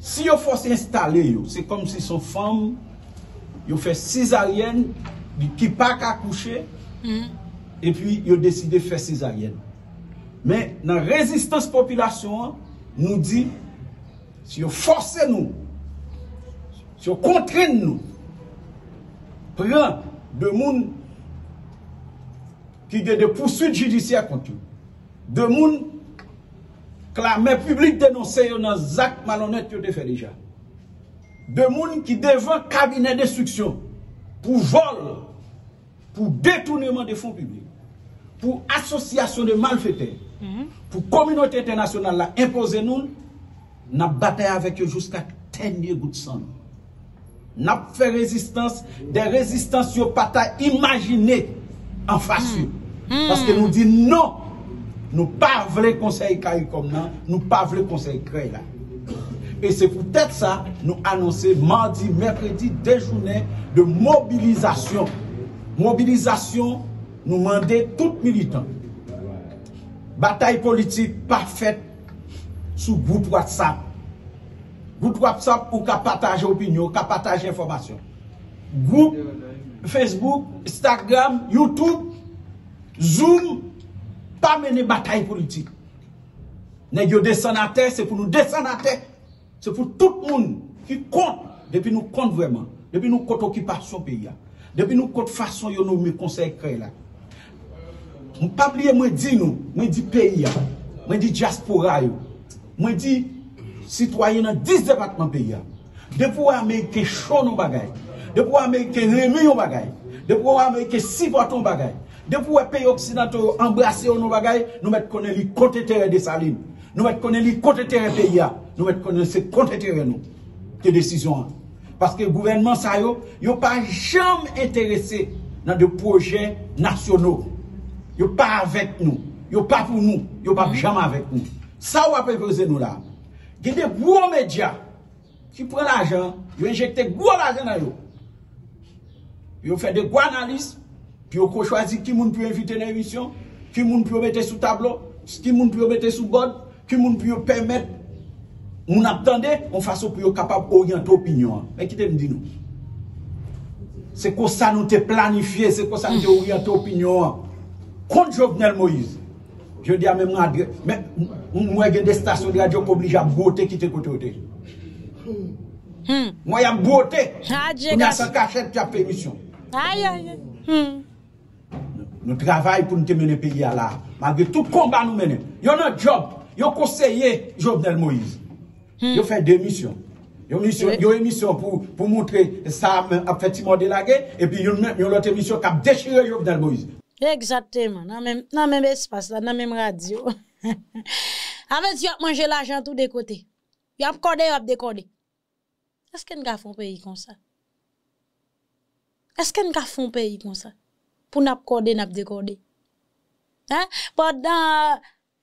[SPEAKER 2] Si yo fos installe yo Se kom si son fam Yo fe cizaryen Di ki pak akouche E pi yo deside fe cizaryen Men nan rezistans populasyon Nou di Si yo force nou Si yo kontren nou, pren de moun ki ge de poussuit judisyen konti. De moun klamè publik denonsè yo nan zak malonet yo te fè deja. De moun ki devan kabine destruksyon pou vol, pou detounement de fond publik, pou asosyasyon de malfete, pou kominote internasyonal la impose nou, nan batè avèk yo jouska tenye gout san nou. Nap fè rezistans, de rezistans yo pata imajine an fasyon. Paske nou di non, nou pa vle konsey kari kom nan, nou pa vle konsey kre la. E se pou tèt sa, nou anonsè mardi, mèkredi, dejounen de mobilizasyon. Mobilizasyon nou mande tout militant. Batay politik pa fèt sou gout WhatsApp. Goup WhatsApp ou ka pataje opinyon, ka pataje informasyon. Goup Facebook, Instagram, Youtube, Zoom, pa mene batay politik. Nè yo desanate, se pou nou desanate, se pou tout moun ki kont, depi nou kont vweman, depi nou kont okipasyon pe ya, depi nou kont fason yo nou me konsey kre la. Mwen pabliye mwen di nou, mwen di pe ya, mwen di diaspora yo, mwen di Citoyen nan 10 departement peyi ya. De pou Amerike chon nou bagay. De pou Amerike remi yon bagay. De pou Amerike sivoton bagay. De pou peyi oksidantou embrase yon nou bagay, nou met konen li kote tere de salim. Nou met konen li kote tere peyi ya. Nou met konen se kote tere nou. Te desisyon an. Paske gouvernement sa yo, yo pa jam interese nan de proje nasyonou. Yo pa avek nou. Yo pa pou nou. Yo pa jam avek nou. Sa wap evoze nou la. Gen de gwo medya ki pren l'ajan, yo enjekte gwo l'ajan nan yo. Yo fè de gwo analis, pi yo ko chwazi ki moun pi yo evite nan emisyon, ki moun pi yo mette sou tablo, ki moun pi yo bod, ki moun pi yo pèmèt, moun ap tende, moun faso pi yo kapab oryante opinyon. Mè ki te mdi nou. Se ko sa nou te planifiye, se ko sa nou te oryante opinyon. Kont Jovenel Moïse, Je di a mè mwen adre, mè mwen gen de stasyon de radyo pou oblige a bote ki te kote ote. Mwen yon bote, mwen yon san kachet ki ap emisyon. Nou travay pou nou te mene peyi ala. Magre tout komba nou mene. Yon an job, yon konseye Jovenel Moïse. Yon fè de emisyon. Yon emisyon pou moutre sa ap fè timon de la ge, epi yon lot emisyon kap dechire Jovenel Moïse.
[SPEAKER 1] Exactement, nan menm espas la, nan menm radyo. Avet yon ap manje l'ajan tout de kote. Yon ap kode, yon ap dekode. Eske n ka fon peyi kon sa? Eske n ka fon peyi kon sa? Pou nap kode, nap dekode.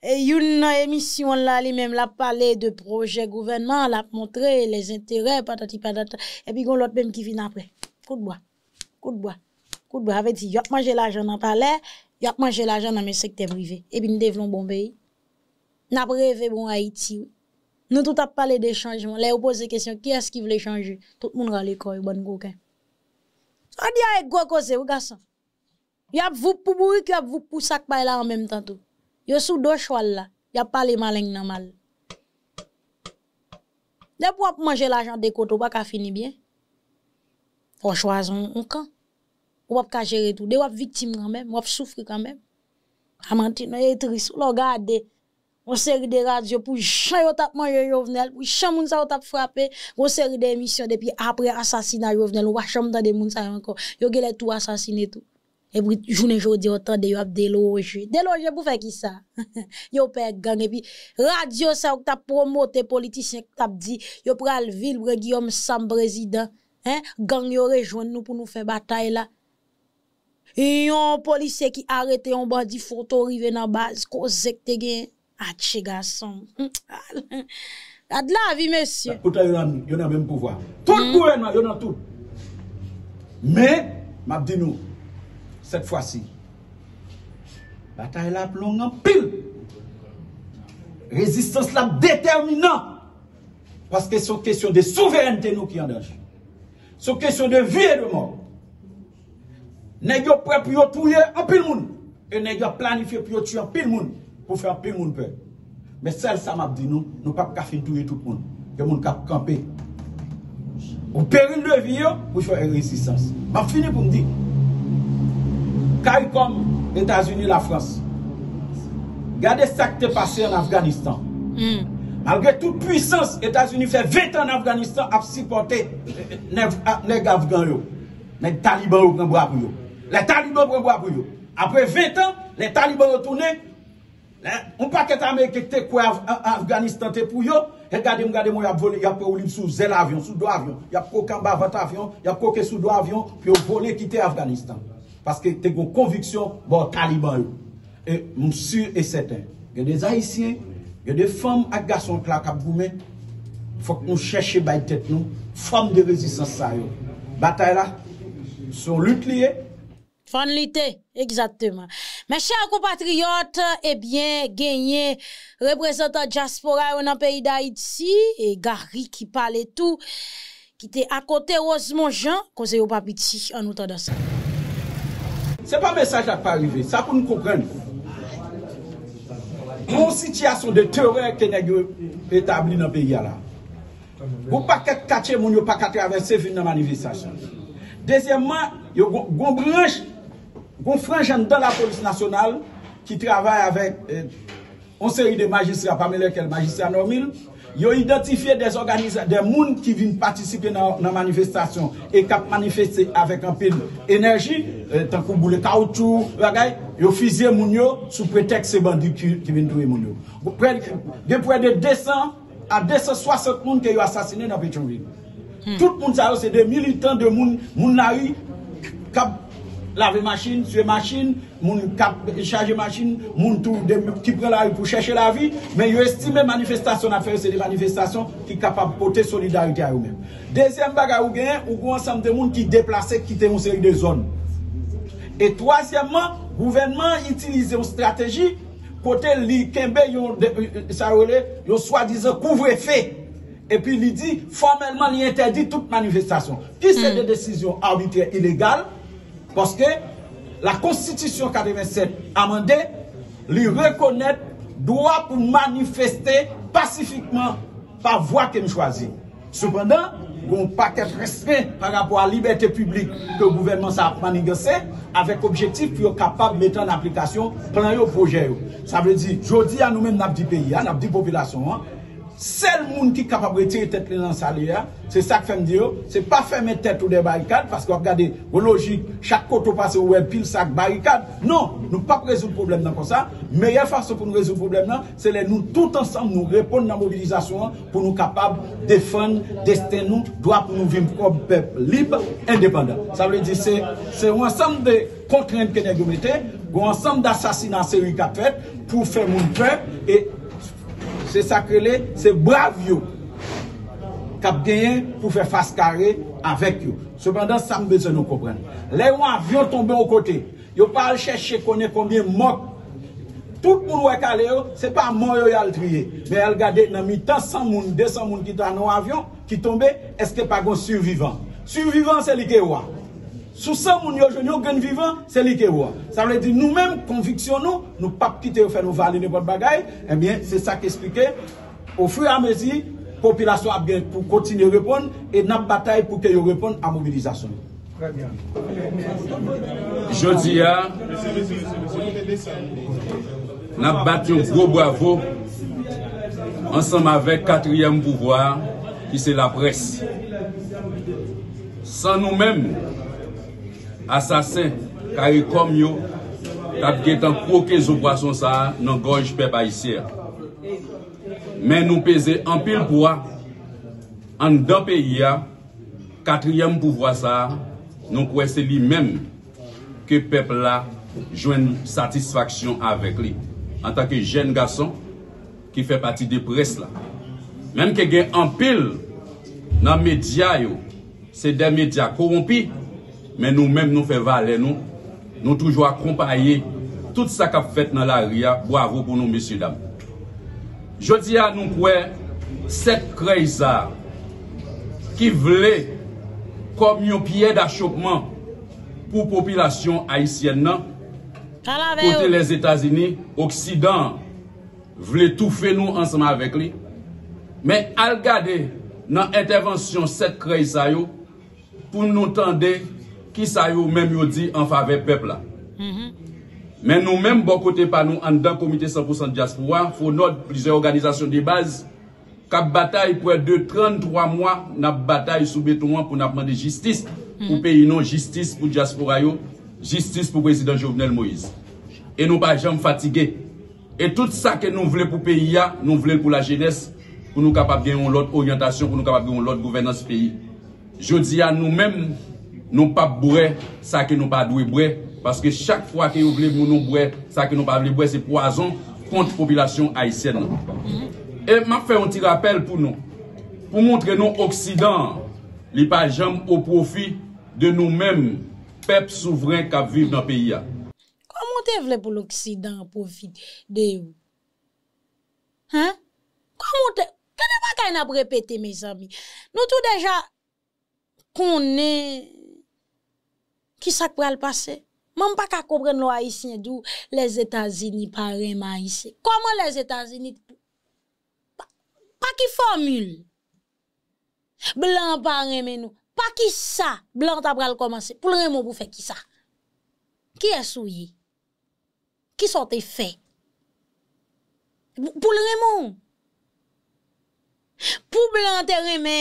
[SPEAKER 1] Yon emisyon la li menm la pale de proje gouvenman, la montre les intere, patati patata, epi kon lot menm ki vin apre. Kout boa, kout boa. Kout bo avè di, yop manje l'ajan nan pale, yop manje l'ajan nan men sekte prive. Ebi nou devlon bon beyi. Nap reve bon Haiti. Nou tout ap pale de chanjman. Le ou pose kesyon, ki as ki vle chanjou? Tout moun rale koy, bon gouken. A di a ek gwa kose, ou gasan? Yop vup pou bourik, yop vup pou sakpay la an menm tantou. Yo sou do chwal la, yop pale malen nan mal. Le pou ap manje l'ajan de koto, baka fini bien. Fò chwazon, ou kan? wap ka jere tou, de wap vitim kanmem, wap soufri kanmem. Amanti nou etris, lo gade, ou seri de radyo pou chan yo tap manje Jovenel, pou chan moun sa yo tap frape, ou seri de emisyon depi apre asasina Jovenel, wak chan moun ta de moun sa yo anko, yo gele tou asasine tou. E pou jounen jodi otan de yo ap deloje. Deloje pou fe ki sa? Yo pe gang, e pi radyo sa yo tap promote politisyen tap di, yo pral vil bre Guillaume Sam prezident, gang yo rejoun nou pou nou fe batay la, yon polise ki arete yon bandi foto rive nan baz ko zek te gen atche gason Ad la vi, mesye.
[SPEAKER 2] Kouta yon nan menm pouvoi. Tout gouvernement, yon nan tout. Me, map di nou, set fwa si, batay la plong an pil. Rezistans la determinant. Paske sou kesyon de souverente nou ki an daj. Sou kesyon de vie de mor. Nèk yo pre pou yo touye an pil moun. E nèk yo planifiye pou yo touye an pil moun. Pou fè an pil moun pe. Me sel sa map di nou, nou pap ka fin touye tout moun. Gen moun kap kampe. Ou peril de vi yo, pou chwa e resistans. Map fini pou mdi. Kay kom Etats-Unis la Frans. Gade sak te pase en Afganistan. Malgre tout puissance, Etats-Unis fè 20 an Afganistan ap sipote neg Afgan yo. Neg taliban yo pren bo apou yo. Le taliban pren bo apou yo. Apre 20 an, le taliban yo toune, un paket Amerike te kwe Afganistan te pou yo, e gade m gade mo yap vole, yap pou oulib sou zel avyon, sou do avyon, yap pou kamba vat avyon, yap pou ke sou do avyon, pi yo vole kite Afganistan. Paske te kon konviksyon bo taliban yo. E msur e seten. Gen de Haitien, gen de fom ak gason klak ap goumen, fok nou chèche bay tèt nou, fom de rezistans sa yo. Batay la, son lut liye.
[SPEAKER 1] Fon lite, egzatèman. Mè chè akou patriyot, ebyen genye reprezentant diaspora yo nan peyi da Haiti, e gari ki pale tou, ki te akote ozmon jan, koze yo papiti anoutan da sa.
[SPEAKER 2] Se pa mesaj ak pa rive, sa pou nou kompren nou. Mon sityasyon de teore ke negyo etabli nan peyi ala. Ou pa ket kache moun yo pa kate avese fin nan manifestasyon. Dezyemman, yo gon branche, gon franjen dan la polis nasyonal ki travay avek on seri de magistra, pa me lekel magistra normil, yo identifiye de moun ki vin patisipe nan manifestasyon e kap manifeste avek an pil enerji, tankou boule kaoutou, yo fizye moun yo sou pretek se bandi ki vin touye moun yo. De pou e de 200 a 260 moun ke yo asasine nan Petronville. Tout moun sa yo se de militant de moun moun nari kap lave machin, suye machin, moun kap chaje machin, moun tou ki pre la yu pou chèche la vi, men yo estime manifestasyon a fèr se de manifestasyon ki kapap pote solidarite a yo men. Dezyen baga ou gen, ou ansam de ki deplase, ki te moun seri de zon. Et toasyèmman, gouvenman itilize yon strategi, kote li kembe yon yon swa dize kouvre fe, epi li di, formèlman li interdi tout manifestasyon. Ki se de desisyon arbitre ilegal, Poske la konstitisyon 87 amande li rekonet doa pou manifeste pasifikman pa vwa ken chwazi. Soupendan, goun pa ket restren par rapport a liberté publik ke gouvernement sa manigase, avek objektif pou yo kapab mette an aplikasyon plan yo proje yo. Sa vle di, jodi an nou men nap di peyi, an nap di popilasyon an, Sel moun ki kapab retire tet li nan sali ya, se sak fèm diyo, se pa fèm et tet ou de barikad, paske wap gade, wou logik, chak koto pase ou wè pil sak barikad. Non, nou pa prezout problem nan kon sa, meyè fason pou nou rezout problem nan, se le nou tout ansan nou repon nan mobilizasyon pou nou kapab defan, desten nou, dwa pou nou vim prob pep libe, indépendant. Sa vle di se, se ou ansan de kontren kene gomete, ou ansan d'assasina seri katret, pou fè moun pep, e... Se sakrele, se brav yo Kap genyen pou fe fas kare Avek yo. Sependan sa mbeze nou kopren Le yon avyon tombe ou kote Yo pa al cheshe konen konbien mok Tout moun wek ale yo Se pa moun yo yal triye Me al gade nan mi tan 100 moun, 200 moun ki ta nou avyon Ki tombe, eske pa gon survivan Survivan se li ke wak Sou sa moun yo jen yo gen vivan, se li ke wwa. Sa vle di nou menm konviksyon nou, nou pap kite ou fe nou vali ne pot bagay, ebyen, se sa ke esplike, ou fri amezi, popilasyon ap gen pou kontine repon, e nap batay pou ke yo repon a mobilizasyon.
[SPEAKER 3] Jodi ya, nap bat yon gro bravo, ansam avek katriyem pouvoar, ki se la pres. San nou menm, asasin kare kom yo tap getan kroke zo boason sa nan goj pe bayisir. Men nou peze anpil pouwa an dan peyi ya katriyem pouwa sa nou kwe se li men ke pep la jwen satisfaksyon avek li. An tanke jen gason ki fe pati de pres la. Menm ke gen anpil nan media yo se den media korompi men nou menm nou fe vale nou, nou toujou akompaye tout sa kap fet nan la ria, bravo pou nou mesye dam. Jodi a nou kwe set kreyza ki vle kom yon piye d'achopman pou popilasyon Haitien nan kote les Etats-Unis, Oksidan vle toufe nou ansama avek li men al gade nan intervensyon set krey sa yo pou nou tende ki sa yo menm yo di an fave pepla. Men nou menm bon kote pa nou an dan komite 100% diaspora, fò not plize organizasyon di baz, kap batay pou e de 33 mwa, nap batay sou betouan pou nap mande jistis, pou peyi non jistis pou diaspora yo, jistis pou prezident Jovenel Moïse. E nou pa jom fatige. E tout sa ke nou vle pou peyi ya, nou vle pou la jenes, pou nou kapap gen yon lot oryantasyon, pou nou kapap gen yon lot gouvenans peyi. Jodi ya nou men, Nou pa bouè, sa ke nou pa dwe bouè. Paske chak fwa ke yo vle moun nou bouè, sa ke nou pa vle bouè, se poazon kont popilasyon Haitien nan. E ma fè yon ti rappel pou nou. Pou montre nou Oksidan, li pa jam ou profi de nou menm pep souvren kap viv nan peyi ya.
[SPEAKER 1] Kwa moun te vle pou l'Oksidan profi de yo? Ha? Kwa moun te... Kade pa kay nan prepete, mes ami? Nou tou deja konen... Ki sak pral pase? Mwen pa ka kompren lo Haitien dou, les Etats-Unis parema Haitien. Koman les Etats-Unis? Pa, pa ki formule. Blan pareme nou. Pa ki sa, blan ta pral komanse. Pou lè mwen pou fe ki sa. Ki esou ye? Ki son te fe? Pou lè mwen? Pou blan te reme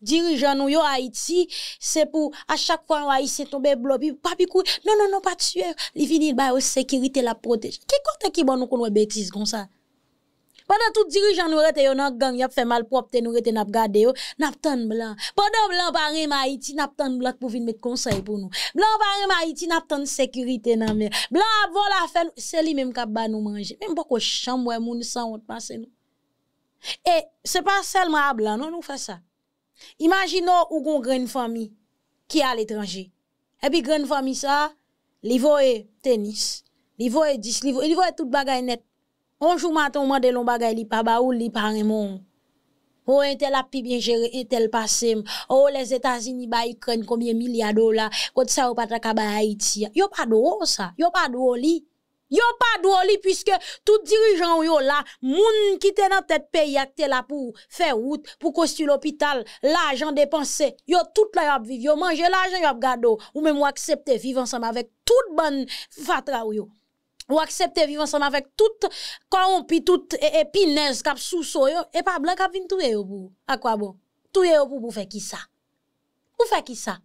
[SPEAKER 1] dirijan nou yo Haiti, se pou a chak fwa an Haiti se tombe blopi, papi kou, non, non, non, pa tue, li vini ba yo sekirite la proteje. Ki kote ki ban nou kon we betis kon sa? Padan tout dirijan nou rete yo nan gang, yap fe malpropte nou rete nap gade yo, nap tan blan. Padan blan pa reme Haiti, nap tan blan pou vin met konsay pou nou. Blan pa reme Haiti, nap tan sekirite nan me. Blan ap vola fe, se li menm kap ba nou manje. Menm bako chanmwe moun san wot pase nou. E se pa selman a blan, non nou fe sa. Imagino ou kon gren fami ki al etranje. E pi gren fami sa, li vo e tenis, li vo e dis, li vo e tout bagay net. Onjou maton man de lon bagay li pa ba ou li pa remon. Ou entel api bien jere, entel pasem. Ou les Etats-Unis ba yi kren koumye milyar dola, kote sa ou patra ka ba Haiti. Yo pa do ou sa, yo pa do ou li. Yo pa dwo li pwiske tout dirijan yo la, moun ki te tet peyi ak te la pou fe wout, pou kosti l'opital, l'ajan depanse, yo tout la yo ap viv, yo manje l'ajan yo gado, ou men mou aksepte viv ansam avèk tout ban fatra ou yo. Ou aksepte viv ansam avèk tout korompi, tout epinez kap sou so yo, e pa blan kap vin touye yo pou, akwa bon? Touye yo pou pou fe ki sa? Pou fe ki sa?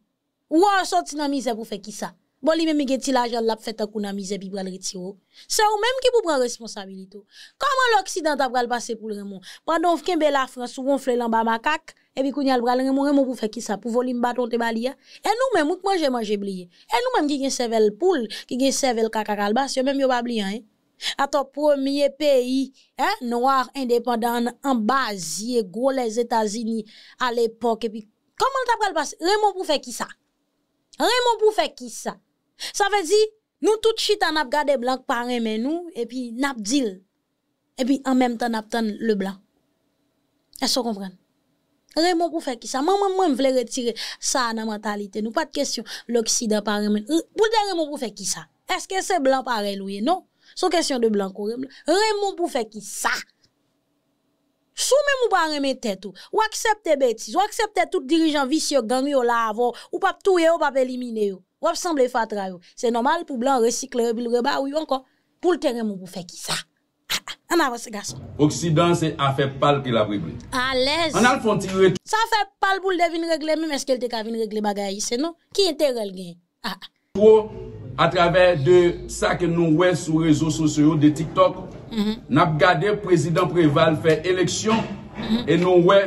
[SPEAKER 1] Ou an sot sinamize pou fe ki sa? Bon men mi gen ti la jan lap fèt akou nan mize pi pral retiro. Se ou menm ki pou pran responsabilito. Koman l'Oksidant ap pral pase pou l'Remon? Pandon fken be la Frans ou gonfle lan ba makak, epi kou nyal pral Remon, Remon pou fè ki sa? Pou volim baton te bali ya? E nou menm mouk manje manje bliye. E nou menm ki gen sevel poul, ki gen sevel kakakal bas, yo menm yo ba bliye. Ato premier peyi, noir, indépendant, an bazye, gwo les Etats-Unis al epok, epi koman l'ap pral pase? Remon pou fè ki sa? Remon pou fè ki sa? Sa ve di, nou tout chita nap gade blank pareme nou, epi nap dil, epi an menm tan nap tan le blank. E so kompren. Remon pou fe ki sa. Maman mwen vle retire sa nan mentalite nou. Pat kesyon, l'Oksida pareme nou. Pou de remon pou fe ki sa? Eske se blank pare louye? Non. So kesyon de blank ou remon. Remon pou fe ki sa? Sou men mou pareme tetou. Ou? Aksepte betis. Ou aksepte tout dirijan visyo gang yo la avon. Ou pap touye ou pap elimine yo? Wap sanble fatra yo. Se normal pou blan resikle bil reba ou yon kon. Pou l teren moun pou fe ki sa. An avos se gason.
[SPEAKER 3] Oksidan se a fe pal ki la prible.
[SPEAKER 1] A lez.
[SPEAKER 3] An al fonti re.
[SPEAKER 1] Sa fe pal pou l devine regle men eske l te ka regle bagay se non? Ki ente rel gen.
[SPEAKER 3] Pou a traver de sa ke nou wè sou rezo sosyo de TikTok. Nap gade prezident Preval fe eleksyon. E nou wè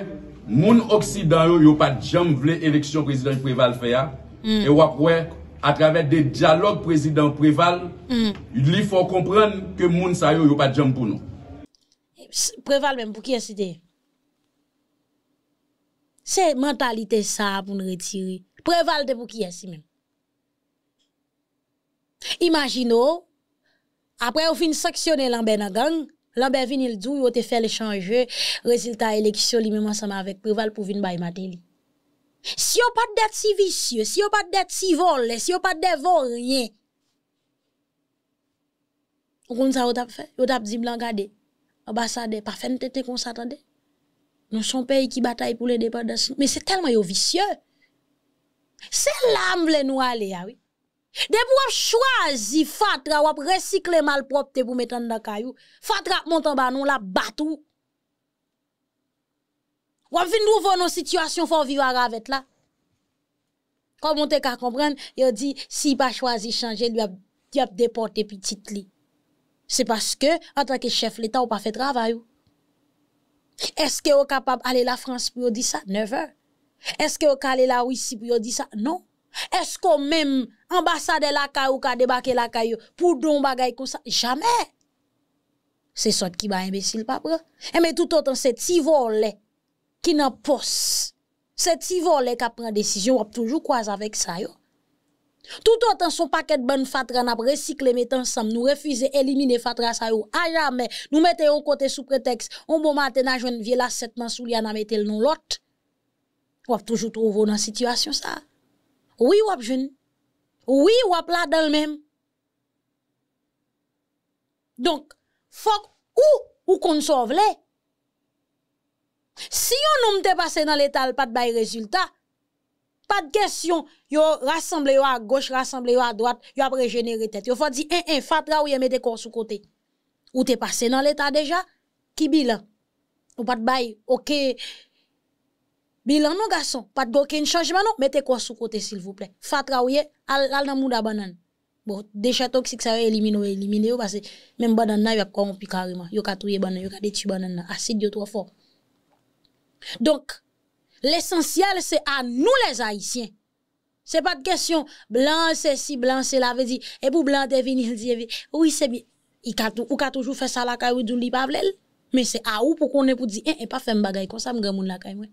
[SPEAKER 3] moun Oksidan yo yo pa jam vle eleksyon prezident Preval fe ya. E wap wè. a travè de diyalog prezident Preval, li fò komprenn ke moun sa yo yo pa djam pou nou.
[SPEAKER 1] Preval men, pou ki esite? Se mentalite sa pou nou retire. Prevalte pou ki yasi men. Imagino, apre ou fin saksyone lanbe nan gang, lanbe vin il djou, yo te fel chanje, rezultat eleksyon li menman sama avek preval pou vin bay mateli. Si yo pat det si visye, si yo pat det si volle, si yo pat det volye, ou kon sa yo tap fe, yo tap zim lan gade, ambasade, pa fen kon satande, nou son peyi ki batay pou le depadasyon, me se telman yo visye, se lam nou oui. De pou wap chwazi fatra wap resikle malpropte pou metan da kayou, fatra montan ba nou la. Wap vin nou voun nou situasyon fò viva ravet la. Kwa monte ka kompren, yo di si pa chwazi chanje, li ap depote pi tit li. Se paske, anta ke chef l'Etat ou pa fe travayou. Eske yo kapab ale la Frans pou yo di sa? Never. Eske yo ka ale la Ouissi pou yo di sa? Non. Esko menm ambasade la kayou ka debake la kayou pou don bagay kon sa? Jamè. Se sot ki ba imbesil pa pre. Eme tout otan se ti volè ki nan pos. Se ti volè ka pren desisyon wap toujou kwa zavek sa yo. Tout otan son paket ban fatra nap resikle metan sam nou refize elimine fatra sa yo. A jamè nou mette yon kote sou preteks. On bon maten a jwen vie la setman sou li an a mette l nou lot. Wap toujou trouvo nan situasyon sa. Oui wap jen, oui wap la dal men. Donk, fok ou ou kon sov le. Si yon nou mte pase nan letal pat bay rezultat, pat kesyon yo rassemble yo a goch, rassemble yo a doat, yo ap regenere tet. Yo fok di en en fatra ou yon mette kon sou kote. Ou te pase nan letal deja, ki bilan? Ou pat bay, okey. Bilan nou gason, pat go ken chanjman nou, mette kwa sou kote sil vouple. Fatra ouye, al nan mou da banan. Bo, deche toksik sa yo elimine ou elimine yo, pase men banan nan yo ap kwa moun pi karima. Yo ka touye banan, yo ka detu banan nan. Asid yo tro fo. Donk, l'esensyal se a nou les haisyen. Se pat kesyon, blan se si, blan se la, ve di, e pou blan te vini, il di, e vi, ou i se bi, ou ka toujou fe salakay ou doun li pavlel, men se a ou pou konen pou di, e, e pa fem bagay, konsa mga moun lakay mwen.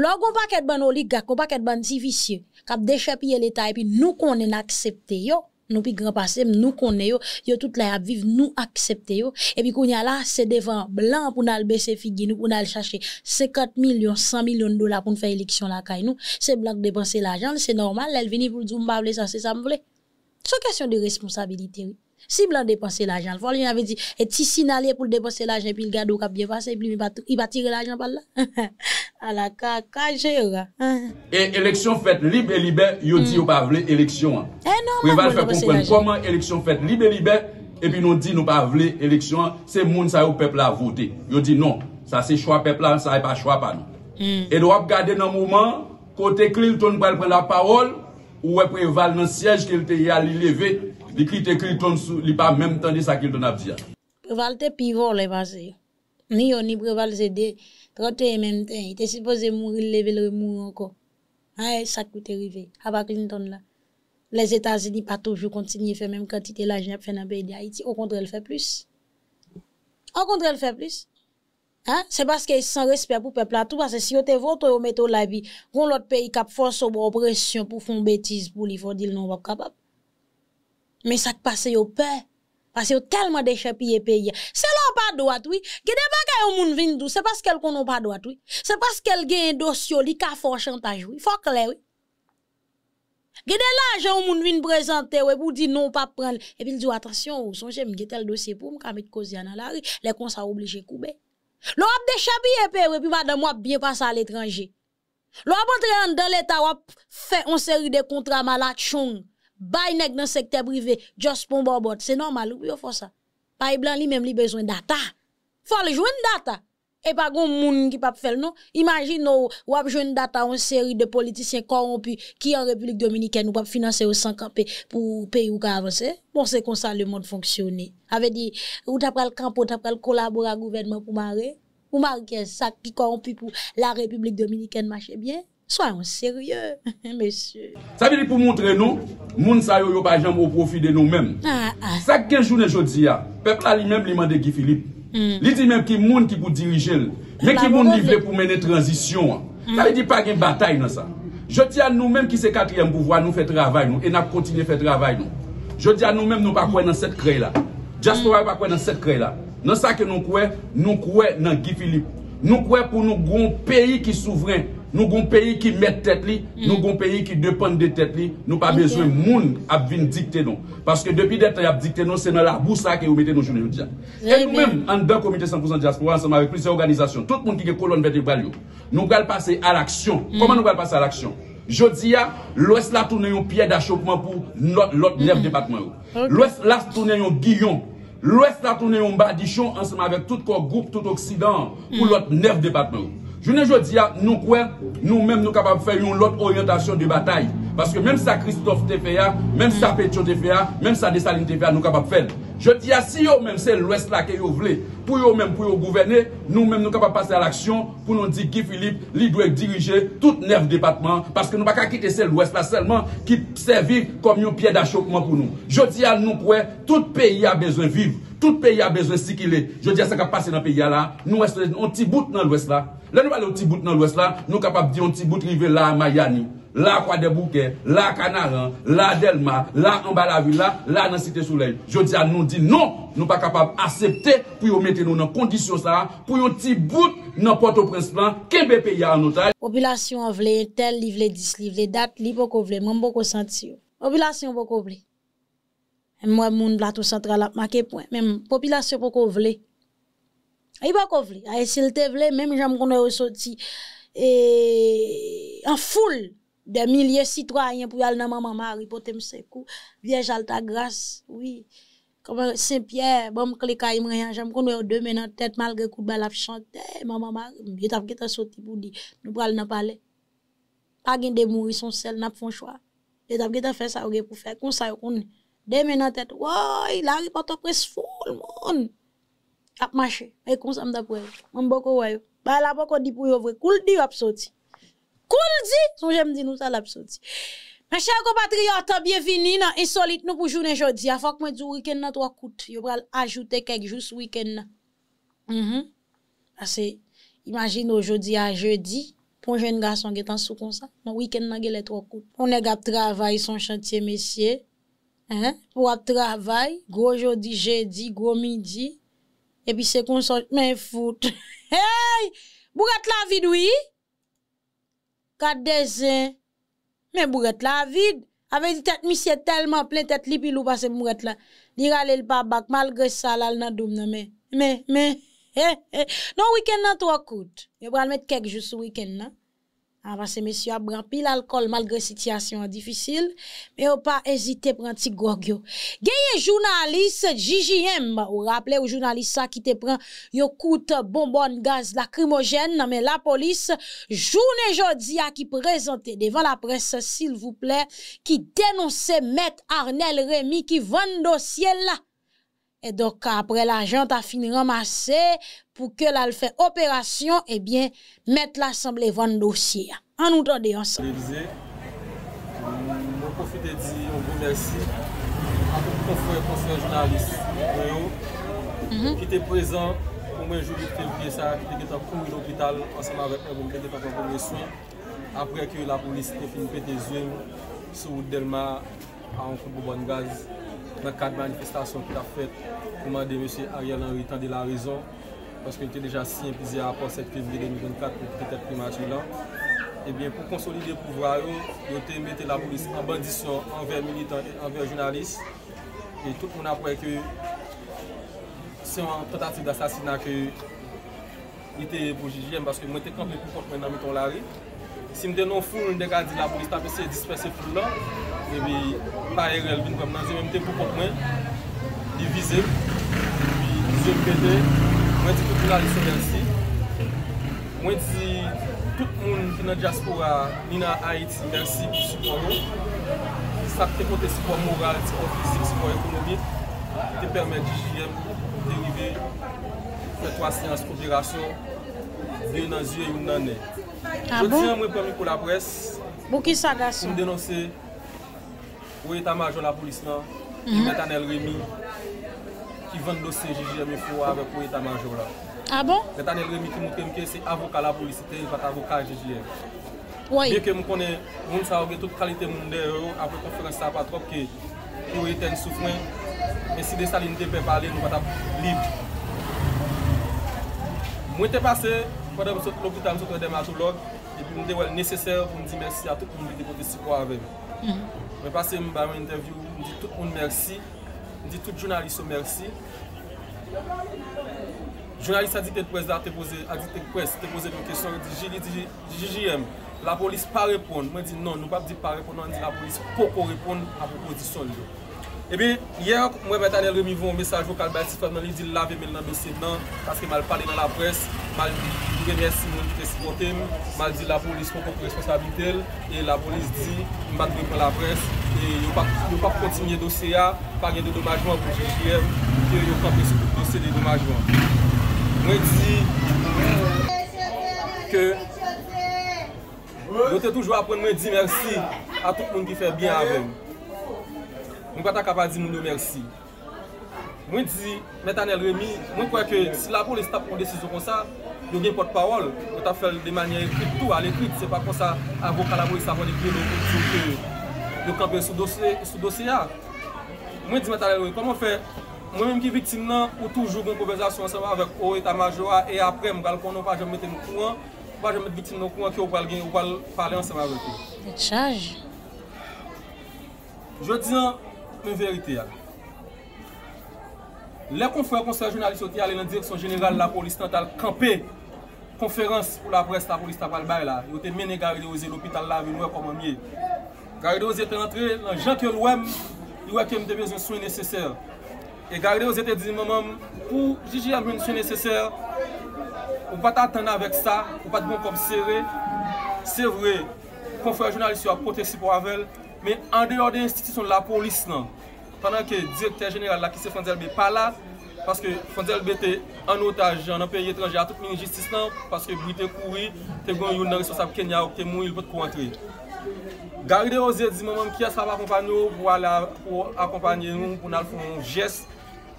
[SPEAKER 1] Lò kon pa ket ban oligak, kon pa ket ban divisye, kap dechapye l'Etat epi nou konen aksepte yo, nou pi gran pasem, nou konen yo, yo tout la ap viv nou aksepte yo, epi kon ya la se devan blan pou nal bese figi nou, pou nal chache 50 milyon, 100 milyon dola pou nfe eleksyon la kay nou, se blan depanse la jan, se normal, lèl vini pou l'zoum bavle sa se samvle. So kesyon de responsabilite yo. Si blan depanse l'ajan, fòl yon avè di, et si sinalye pou depanse l'ajan, pi l'gado kap biye fase, pi i ba tire l'ajan pal la. A la kakaje yo ga.
[SPEAKER 3] E eleksyon fèt libe libe, yo di yo pa vle eleksyon an.
[SPEAKER 1] E non,
[SPEAKER 3] Preval fè kompren koman eleksyon fèt libe libe, e pi nou di nou pa vle eleksyon an, se moun sa yo pepla vote. Yo di non, sa se chwa pepla, sa e pa chwa pa nou. E do ap gade nan mouman, kote klil ton pral pren la parol, ou we preval nan siyej ke lte yal li leve, Li kri te kri ton sou, li pa menm tan di sa ap.
[SPEAKER 1] Preval le. Ni yo ni preval se de, trote e menm ten. I te sipoze mouri, le mouri anko. Ae, sa kou te rive. Clinton la. Les Etats-Unis pa toujou kontinye fe la nan pe di Haiti. Ou kontre el fe plus. Ou kontre el fe plus. Se baske san respect pou pepla tou. Pase si yo te la vi, kon lot peyi kap fos ou betiz pou li fodil non. Men sak pase yo pe, pase yo telman deche piye peye. Se lò pa doat wè, gede baka yo moun vindou, se paske l konon pa doat wè. Se paske l gen dosyo li ka fò chantaj wè, fòk lè wè. Gede la jè yo moun vind prezante wè, pou di non pa pran. E pi l di wè, atasyon wè, son jè mge tel dosye pou, mka mit kozi an alari, lè kon sa oblije koube. Lò ap deche piye peye wè, pi vada mwap biye pasa al etranje. Lò ap antre an dan leta wap fè on seri de kontra malak chong. Bay neg nan sekte brive, just pon bo bot, se normal ou yo fò sa. Bay blan li menm li bezwen data. Fò li jwen data. E pa goun moun ki pap fel nou. Imagin nou wap jwen data an seri de politisyen korompi ki an Republik Dominikèn ou pap finanse ou sankanpe pou peyi ou ka avanse. Bon se kon sa le moun fonksyonne. Ave di, ou tapal kampo, tapal kolabora gouvenman pou mare. Ou mare ki sak ki korompi pou la Republik Dominikèn mache bien. Soyon serye, mesye.
[SPEAKER 3] Sa bi li pou montre nou, moun sa yo yo pa jam ou profi de nou men. Sak gen jounen jodi ya, pepla li men li mande ki Filip. Li di men ki moun ki pou dirijel. Men ki moun li vle pou mene transisyon. Sa yi di pa gen batay nan sa. Je di a nou menm ki se katriyem pouvoi nou fe travay nou, e nap kontine fe travay nou. Je di a nou menm nou pa kwen nan set kre la. Diaspora pa kwen nan set kre la. Nan sa ke nou kwen, nou kwen nan Guy Philippe. Nou kwen pou nou goun peyi ki souvren. Nou goun peyi ki met tet li, nou goun peyi ki depan de tet li, nou pa bezwen moun ap vin dikte nou. Paske depi dete ap dikte nou, se nan la bousa ke ou mette nou jounen yon diyan. E nou menm, an dan komite 100% diaspora, anseman avek plise organizasyon, tout moun ki ge kolon vete valyo, nou gal pase al aksyon. Koman nou gal pase al aksyon? Jodi ya, lwes la toune yon piye da chokman pou lot nef depatman yo. Lwes la toune yon giyon, lwes la toune yon badichon, anseman avek tout ko goup, tout oksidan, pou lot nef depatman yo. Jounen jodi ya, nou kwen, nou menm nou kapab fè yon lot oryentasyon de batay. Paske menm sa Christophe te fè ya, menm sa Petio te fè ya, menm sa Desaline te fè. Jodi ya, si yo menm se lwes la ke yo vle, pou yo menm pou yo gouvene, nou menm nou kapab pase al aksyon, pou nou di Guy Philippe, li dwek dirije tout nerv depatman, paske nou baka kite se lwes la selman, ki servi kom yon piye da chokman pou nou. Jodi ya, nou kwen, tout peyi a bezwen viv, tout peyi a bezwen sikile. Jodi ya, sa ka pase nan peyi ya la, nou weste, on ti bout nan lwes la. Lè nou wale ou ti bout nan lwes la, nou kapap di ou ti bout rive la Mayani, la Kwa de bouke, la kanaran, la Delma, la Ambalavilla, la nan Site souley. Je di an nou di non, nou pa kapab asepte pou yo mette nou nan kondisyon sa, pou yo ti bout nan Port-au-Prince plan, kebe pe ya anotaj.
[SPEAKER 1] Populasyon vle tel, li vle dis, li vle dat, li poko vle, mwen poko santi yo. Populasyon poko vle. Mwen moun blato sentral ap make pwen, men populasyon pou kovle. Ay ba kovle, ay sil te vle, men jam konen yo soti, e... an foule. de milye sitwayen pou yal nan maman mari pou tem sekou, viej alta gras, oui, koman Saint-Pierre, bom kle ka im reyan, jem kon wè ou demen nan tèt malge kou bel ap chante, maman mari, mbyet ap get soti pou di, nou pral nan pale, pa gen de mouri son sel nap fon chwa, mbyet ap geta an fè sa ou gen pou fè, kon sa yo kon, demen nan tèt, woy, la ripoto pres foul moun, ap mache, e kon sa mda pou yo, Mwen boko yo, ba la boko di pou yo vwe, koul di yo ap soti, koul di, son jem di nou sa lap soti. Mè chèr kompatriot, bienveni nan insolite nou pou jounen jodi. A fòk mwen di ou wikend nan to akout. Yo pral ajoute kek jous wikend nan. Mm -hmm. Ase, imagine ou jodi a jeudi, pou jen gason getan sou kon sa. Nan wikend nan gelet to akout. On neg ap travay son chantye mesye. Hein? Pou ap travay, gwo jodi, jeudi, gwo midi. Epi se kon son, men foute. Hey! Bougat la vidoui! kat dezen, men bouret la vide. Ave di tet misye telman plen, tet li pilou pase bouret la. Di rale l pa bak, malgre sa lal nan doum nan men. Men, men, he, he. Non wikend nan to akout. Yo pral met kek jous wikend nan. Avase mesyo ap bran pil alkol malgre sityasyon difisil, me yo pa ezite pran ti gogyo. Genye jounalist JJM, ou rappele ou jounalist sa ki te pran yo koute bonbon gaz nan men la polis, jounen jodi a ki prezante devan la pres, sil vouple, ki denonse met Arnel Remy ki vando siel la. E dok apre la jant a fin ramase pou ke la l fè operasyon, ebyen met l'assemble van dosye. An nou tande yon sa.
[SPEAKER 4] Mwen profite di yon bon mersi an pou konfouye konfouye jounalist ki te prezant pou mwen jouni ki te ouye sa ki te getan pou mwen l'opital anseman vek mwen mwen getan pou mwen souen apre ke la polis te fin pete zoum sou delma an kout pou bon gaz nan kat manifestasyon ki ta fet pouman de M. Ariel Henry tan de la rezon paske yon te deja si impize apos 7 fevri 2024 pou pete primati lan ebyen pou konsolide pouvra yo yo te mette la polis an bandisyon anver militant, anver jounalist e tout moun apwe ke se yon tentative d'assasina ke yon te pou jijyen paske mwen te kampe pou kont men nan miton lari. Si mte nou foun, mte ka di la polis tape se disperse foun lan, e bi pare rel vin kom nan zi, mte pou pot mwen, di vize, di zi mpede, mwen di tout la li sonen si, mwen di tout moun ki nan diaspora, ni nan Haiti, mersi pou support. Soupon, sa te kote support moral, support fizik, support ekonomik, te permet JGM derive, fè 3 seans koubirasyon, yon nan zi, yon nan ne. Je di an mwen pwemi pou la pres
[SPEAKER 1] pou ki sa gasyon
[SPEAKER 4] pou m denonse Ou etat-majon la polis nan, ki met Anel Remy, ki vende dosye JJM FO avèk ou etat-majon la.
[SPEAKER 1] Ah bon?
[SPEAKER 4] Metanel Remy ki moutre mke se avoka la polisite, pat avoka JJM.
[SPEAKER 1] Oui.
[SPEAKER 4] Bien ke m konen, moun sa ouge tout kalite moun de yo, apre konferans sa patrop ke pou eten soufwen, men si de salin te pe pale, nou pat ap lib. Mwen te pase, Kwa mm-hmm. de mwen sot l'opital, sot wè dematolog, epi mwen de wèl l'neseser pou mwen di mersi a tout pou mwen de kote si kwa avèm. Mwen pase mwen ba mwen interview, mwen di tout moun mersi, mwen di tout jounalist yo mersi. Jounalist a di tel pres la te pose, a di tel pres, te pose yon kesyon, di jili, di JJM, la polis pa repon. Mwen di non, nou pa di pa repon, nan di la polis poko repon apoko di sol yo. Ebe, yè mwen mwen tanel remivon mesaj vokal batis fèm nan li di lave men nan dosye nan paske mal pale nan la pres, mal genye Simon ki te sipotem, mal di la polis kon kon responsabilitel e la polis di mbat gen kon la pres e yo pa kontinye dosye ya, pa gen de domajman pou GGM ki yo pa sou pou dosye de domajman Mwen di ke yo te toujwa apren mwen di mersi a tout moun ki fè bien avèm mwen kwa ta kapa di moun yo mersi. Mwen di, Metanel Remy, mwen kwa ke si la polis tap kon desisyon kon sa, yo gen pot parol, yo ta fel de manye ekrit tou, al ekrit, se pa kon sa avoka la polis avon ekrit, yo kampe sou dosye ya. Mwen di Metanel Remy, koman fe, mwen menm ki viktim nan, ou toujou kon konversasyon anseman avek ou eta majwa, e apre mwen gal konon pa jom mette mou kouan, pa jom mette viktim nou kouan ki ou pal gen, ou pal pale anseman avek ou.
[SPEAKER 1] Et chaj?
[SPEAKER 4] Je di an, men verite ya. Le konfer konser jounalist yo te ale nan direksyon jeneral la polis nan tal kampe konferans pou la pres la polis tapal bay la. Yo te mene Garide oze l'opital la vi nou koman miye. Garide oze te rentre nan jan ke lwem, yo e kem te bezon souen neseser. E Garide oze te di mamam, pou jiji amwen souen neseser, ou pat atan avèk sa, ou pat bon kom sere, se vre, konfer jounalist yo a protesi pou avèl, Men an deyo de institisyon la polis nan, panan ke direkter jeneral la ki se Fondelbe pa la, paske Fondelbe te an otaj an an peyi etranje a tout mini jistis nan, paske bou te kouri, te gwen yon nan resosab Kenya ou te moun il pot kou antre. Garide oze di maman ki as ap akompanyo pou ala pou akompanyo nou pou nan foun jes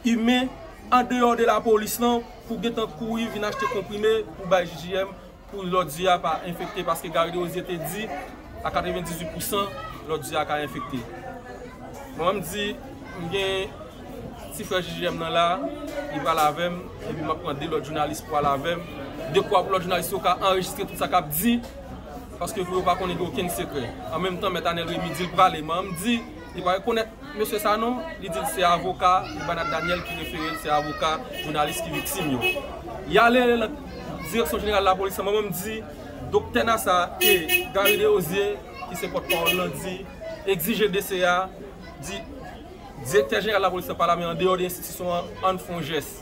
[SPEAKER 4] ime an deyo de la polis nan pou getan kouri vin achete komprime pou bay JGM pou lodi a pa infekte paske Garide oze te di a 98% lò di ak a infekte. Mwen m di, m gen si fè jijem nan la, i va lavem, e bi m mwen prende lò jounalist pou lavem, de kwa pou lò jounalist yo ka enregistre tout sa kap di, paske vwe yo pa konen gen oken sekre. An menm tan, metanel Remy di l prale, mwen m di, i va rekonet, M. Sanon, li di se avoka, i banak Daniel ki referel se avoka, jounalist ki viksim yo. Yale, direksyon jeneral la polis, mwen mwen di, dokter nasa e garide oziye, ki se pot pa ou nan di, exige DCA, di, direkter jenera la polis se pala men an deyo de institisyon an fon jes.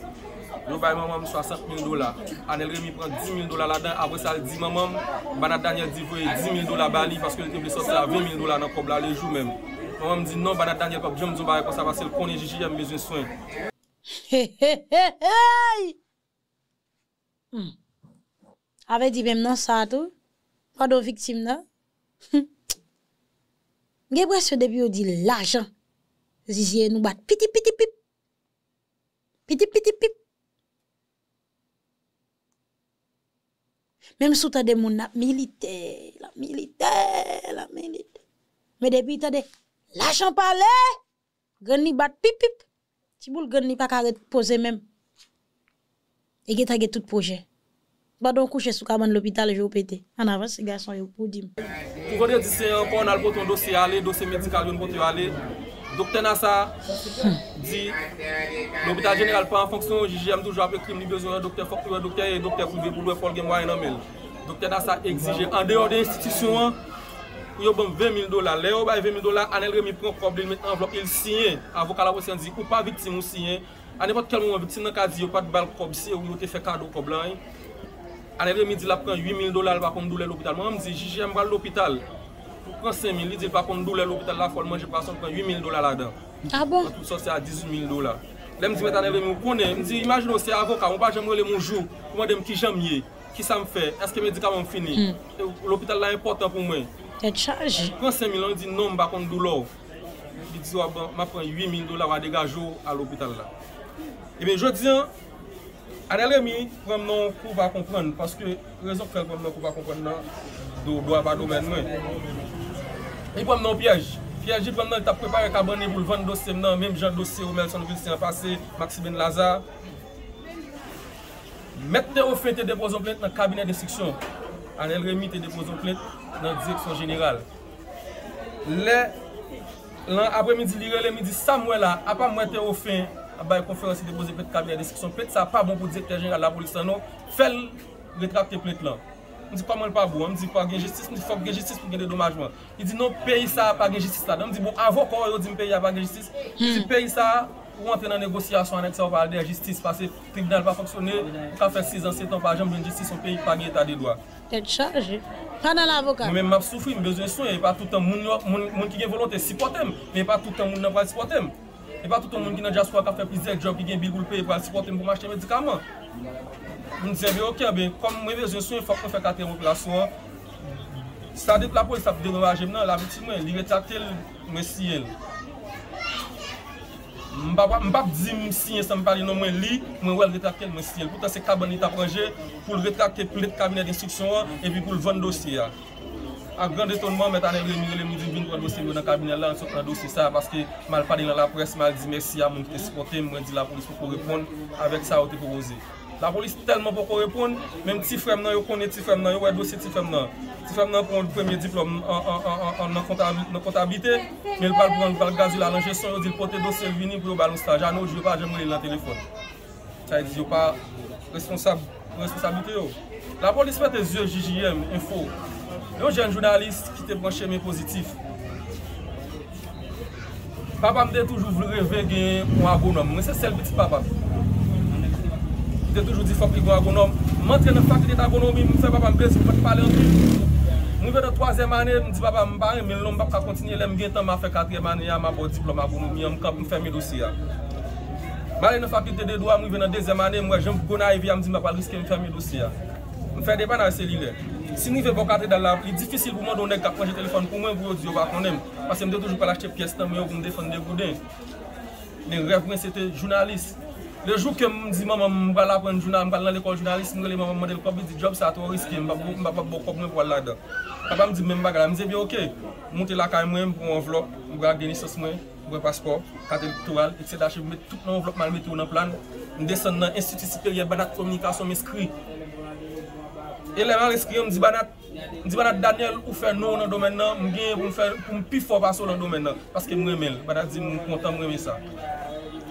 [SPEAKER 4] Yo bay mamam 60.000 dola. Anel Remy pran 10.000 dola la dan. Apre sa li di mamam, banat Daniel di voye 10.000 dola bali paske li te ble sot la 20.000 dola nan kob la le jou men. Mamam di non banat Daniel pap jom zon bay e kon sa vase l konen jiji yam bezwen soyn. Hmm.
[SPEAKER 1] Ave di mem nan sa tou? Pado viktim nan? Ge presyo debi yo di l'ajan, zizye nou bat piti piti pip. Piti piti pip. Mem sou ta de moun na milite, la milite, la milite. Me debi ta de... L'ajan pale, gen ni bat pip pip, ti boul gen ni pa karet pose men. E ge ta ge tout proje. Badon kouche sou kaman l'opital je ou pete. An avan se gason yo pou dim.
[SPEAKER 4] Pou kote di se yon kon al poton dosye ale, dosye medikal yon poton ale, dokte Nasa di, l'opital general pa an fonksyon, jijam toujwa pe krim li bezon yon dokte fok, yon dokte yon dokte pou ve pou lwe fol gen mwa yon amel. Dokte Nasa exige an deyo de institisyon, pou yo bon 20.000 dola. Le yo bay 20.000 dola, anel remi pren problem, met envelop, il siyen, avokal avosyan di, ou pa viktim ou siyen, an epot kel moun viktim nan ka di yo pat bal kob si, ou yo te fe kado kob lan yon. Remy di la pren 8.000 dola, l pa kon doule l'opital, moun am di, JJM bral l'opital, pou pren 5.000, li di l pa kon doule l'opital la, fol manje prason, pren 8.000 dola la dan,
[SPEAKER 1] A bon?
[SPEAKER 4] an tout sa se a 18.000 dola. Le m di met Anel Remy, moun konen, m di, imagino se avokal, moun pa jem rele moun jou, pou mwen dem ki jem ye, ki sa m fe, eske medikaman fini, l'opital la important pou mwen.
[SPEAKER 1] Te chaje.
[SPEAKER 4] Pren 5 000 an, di non m bakon dou lò. Di di wap, ma pren 8 000 dolar wa degajou al opital la. Ebe, jò diyan, Anel Remy, prèm nan kou va kompren, paske rezon fèl prèm nan kou va kompren nan do do ava domen mwen. E prèm nan piyej. Piyej prèm nan ta prepare kabane pou lvan dosem nan, mèm jan dosè ou mèl son vilsien pase, Maximen Lazar. Mèk te ou fète depozon plèt nan kabinet de siksyon. Anel Remy te depozon plèt nan direksyon jeneral. Le, lan apre midi lire, le midi samwe la, apan mwen te ou fèn, bay konferansi depoze pet kabine destriksyon plet sa pa bon pou direktor general la polis nan nou, fel retrakte plet lan. Mwen di pa mwen pa bou, mwen di pa gen justice, mwen di fok gen justice pou gen de domajman. I di nou peyi sa pa gen justice bon, la, Mwen di bon avon kon yo di m peyi a pa gen justice, di peyi sa ou antre nan negosyasyon anek sa ou pal de justice, pase tribunal pa foksyone, ou ka fe 6 an, 7 an pa jom gen justice, ou peyi pa gen etat de doa.
[SPEAKER 1] Tet chaje. Panan l'avokat.
[SPEAKER 4] Mwen map soufri, mwen bezwen son, e pa toutan moun ki gen volante sipotem, e pa toutan moun nan pa sipotem. E pa touton moun ki nan jaswa ka fe pizek job ki gen bil goul peye pou al sipote m pou machte medikaman. Moun dize be ok be, kom mwen veze sou yon fok mwen fe kate replasyon, sa det la pou yon sa pou deroraje m nan, la biti mwen, li retate l, mwen si el. Mbap di msinye sa mpari nan mwen li, mwen wèl retakte mwen sinye. Poutan se kaban li tapranje pou l retakte pou let kabinet d'instruksyon an, epi pou l vande dosye an. An gran detonman, met ane yon mire le midi vin kwa dosye mwen nan kabinet la, an sot nan dosye sa, paske mal pade nan la pres, mal di mersi a moun ki te sipote, mwen di la polis pou pou repon, avek sa ou te pou roze. La polis telman pou pou repon, menm ti frem nan yo konen ti frem nan, yo wè dosye ti frem nan. Ti frem nan pou an premye diplom nan kontabite, men l pal pou an val la alan ah non, jesyon, yo di l pote dosye vini pou yo balon staj, an nou jwe pa jemre l nan telefon. Sa Chay di yo pa responsabite yo. La polis pete zye JJM, info. Yon jen jounalist ki te branche men pozitif. Papa mde toujou vle reve gen yon agonom. Mwen se sel biti papa. Mde toujou di fok li gen agonom. Mwen tre nan fakli agonomi, mwen se papa mbez, mwen pati pale an pi. Mwen ve de 3e ane, mwen di papa mbare, men lom bap ka kontinye lem gen tan ma fe 4e ane ya, ma bo diplom agonomi, mwen kap mwen fe mi dosi ya. Mwen ale nan fakli de doa, mwen ve nan 2e ane, mwen jen mwen gona evi ya, mwen di mwen pal riske mwen fe mi dosi ya. Mwen fè depan nan seli lè. Si mwen fè bon katre dal la li difisil pou mwen donèk kap pranje telefon pou mwen vou yo diyo bakonèm. Pase mwen de toujou pal achete piyes tan mwen yo pou mwen defan de gouden. Men rev mwen sete jounalist. Le jou ke m di maman m wala pren jounal, m wala nan l'ekol jounalist, mwen wale maman m del kopi di job sa to riske, m wap bo kop mwen wala da. Papa m di men bagala, m di bi ok, monte la kay mwen pou envelop, mwen wale geni sos mwen, mwen paspor, kate elektoral, etc. Mwen met tout nan envelop mal mette ou nan plan, mwen desen nan institut superior banat komunikasyon mwen skri, E lèman reskri, yon mdi banat, mdi banat Daniel ou fè nou nan domen nan, m genye pou m fè, pou m pi fò paso nan domen nan, paske m remel, banat di m kontan m remel sa.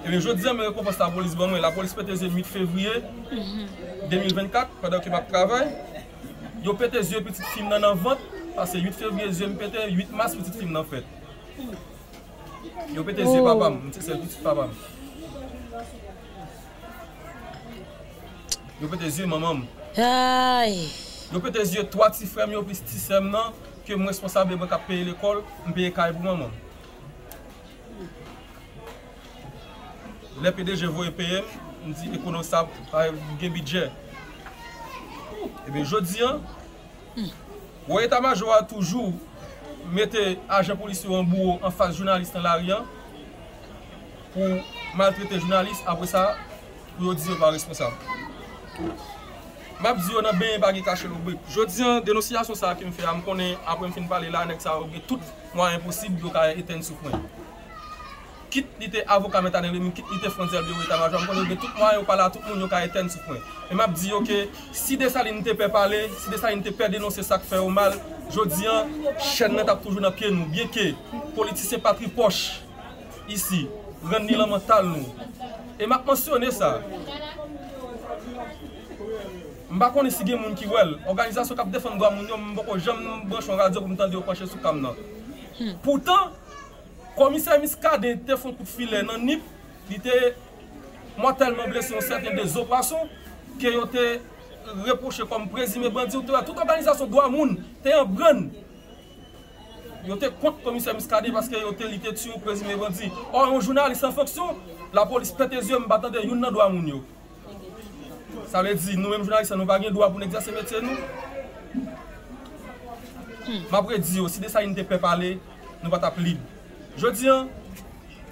[SPEAKER 4] E mi jò diyan m rekompos la polis ban mwen, la polis pète zye 8 fevriye 2024, padè ki bak travay, yo pète zye petit film nan nan vant, paske 8 fevriye zye m pète 8 mas petit film nan fèt. Yo pète zye oh. papam, m se sel petit papam. Yo pète zye mamam.
[SPEAKER 1] Ay.
[SPEAKER 4] Yo pe de zye 3 ti frem yo pis ti sem nan, ke mwen responsable mwen ka peye l'ekol, mwen peye kaye pou mwen mwen. Le pede je voye peye, mwen di ekonosab, sa gen bidje. Ebe jodi an, woye ta majwa toujou, mette ajen polisi ou an bou an fas jounalist an la riyan, pou maltrete jounalist, apre sa, yo di yo pa responsable. Mab zi yo nan ben bagi kache logwe. Jodi an denosyasyon sa ki m fe, am konen apre m fin pale la nek sa logwe, tout mwa imposib yo ka eten sou kwen. Kit li te avoka metan en remi, kit li te frontier biyo etan majwa, m konen logwe, tout mwa yo pala, tout moun yo ka eten sou kwen. E mab zi yo ke, si de sa li nite pe pale, si de sa li nite pe denonsye sa ki fe ou mal, jodi an, chen net ap toujou nan pye nou. Bien ke, politise patri poch, isi, ren ni la mental nou. E mab mensyone sa, Mba konen si gen moun ki wel, organizasyon kap defen gwa moun yo, mbo ko jem branchon radyo pou mtande yo panche sou kam nan. Hmm. Poutan, komiser miskade te fon kout file nan nip, li te mortalman blese yon certain de zoprasyon, ke yo te reproche kom prezime bandi ou te wè. Tout organizasyon gwa moun, te yon bren. Yo te kont komiser miskade paske yo te li te tsyou prezime bandi. Or, yon jounalist an foksyon, la polis pete zyon mbatande yon nan gwa moun yo. Sa le di nou mèm jounaliste nou bagen dwa pou nek zase metye nou. Hmm. M apre di yo, si de sa yon te pe pale, nou bat ap lib. Je di an,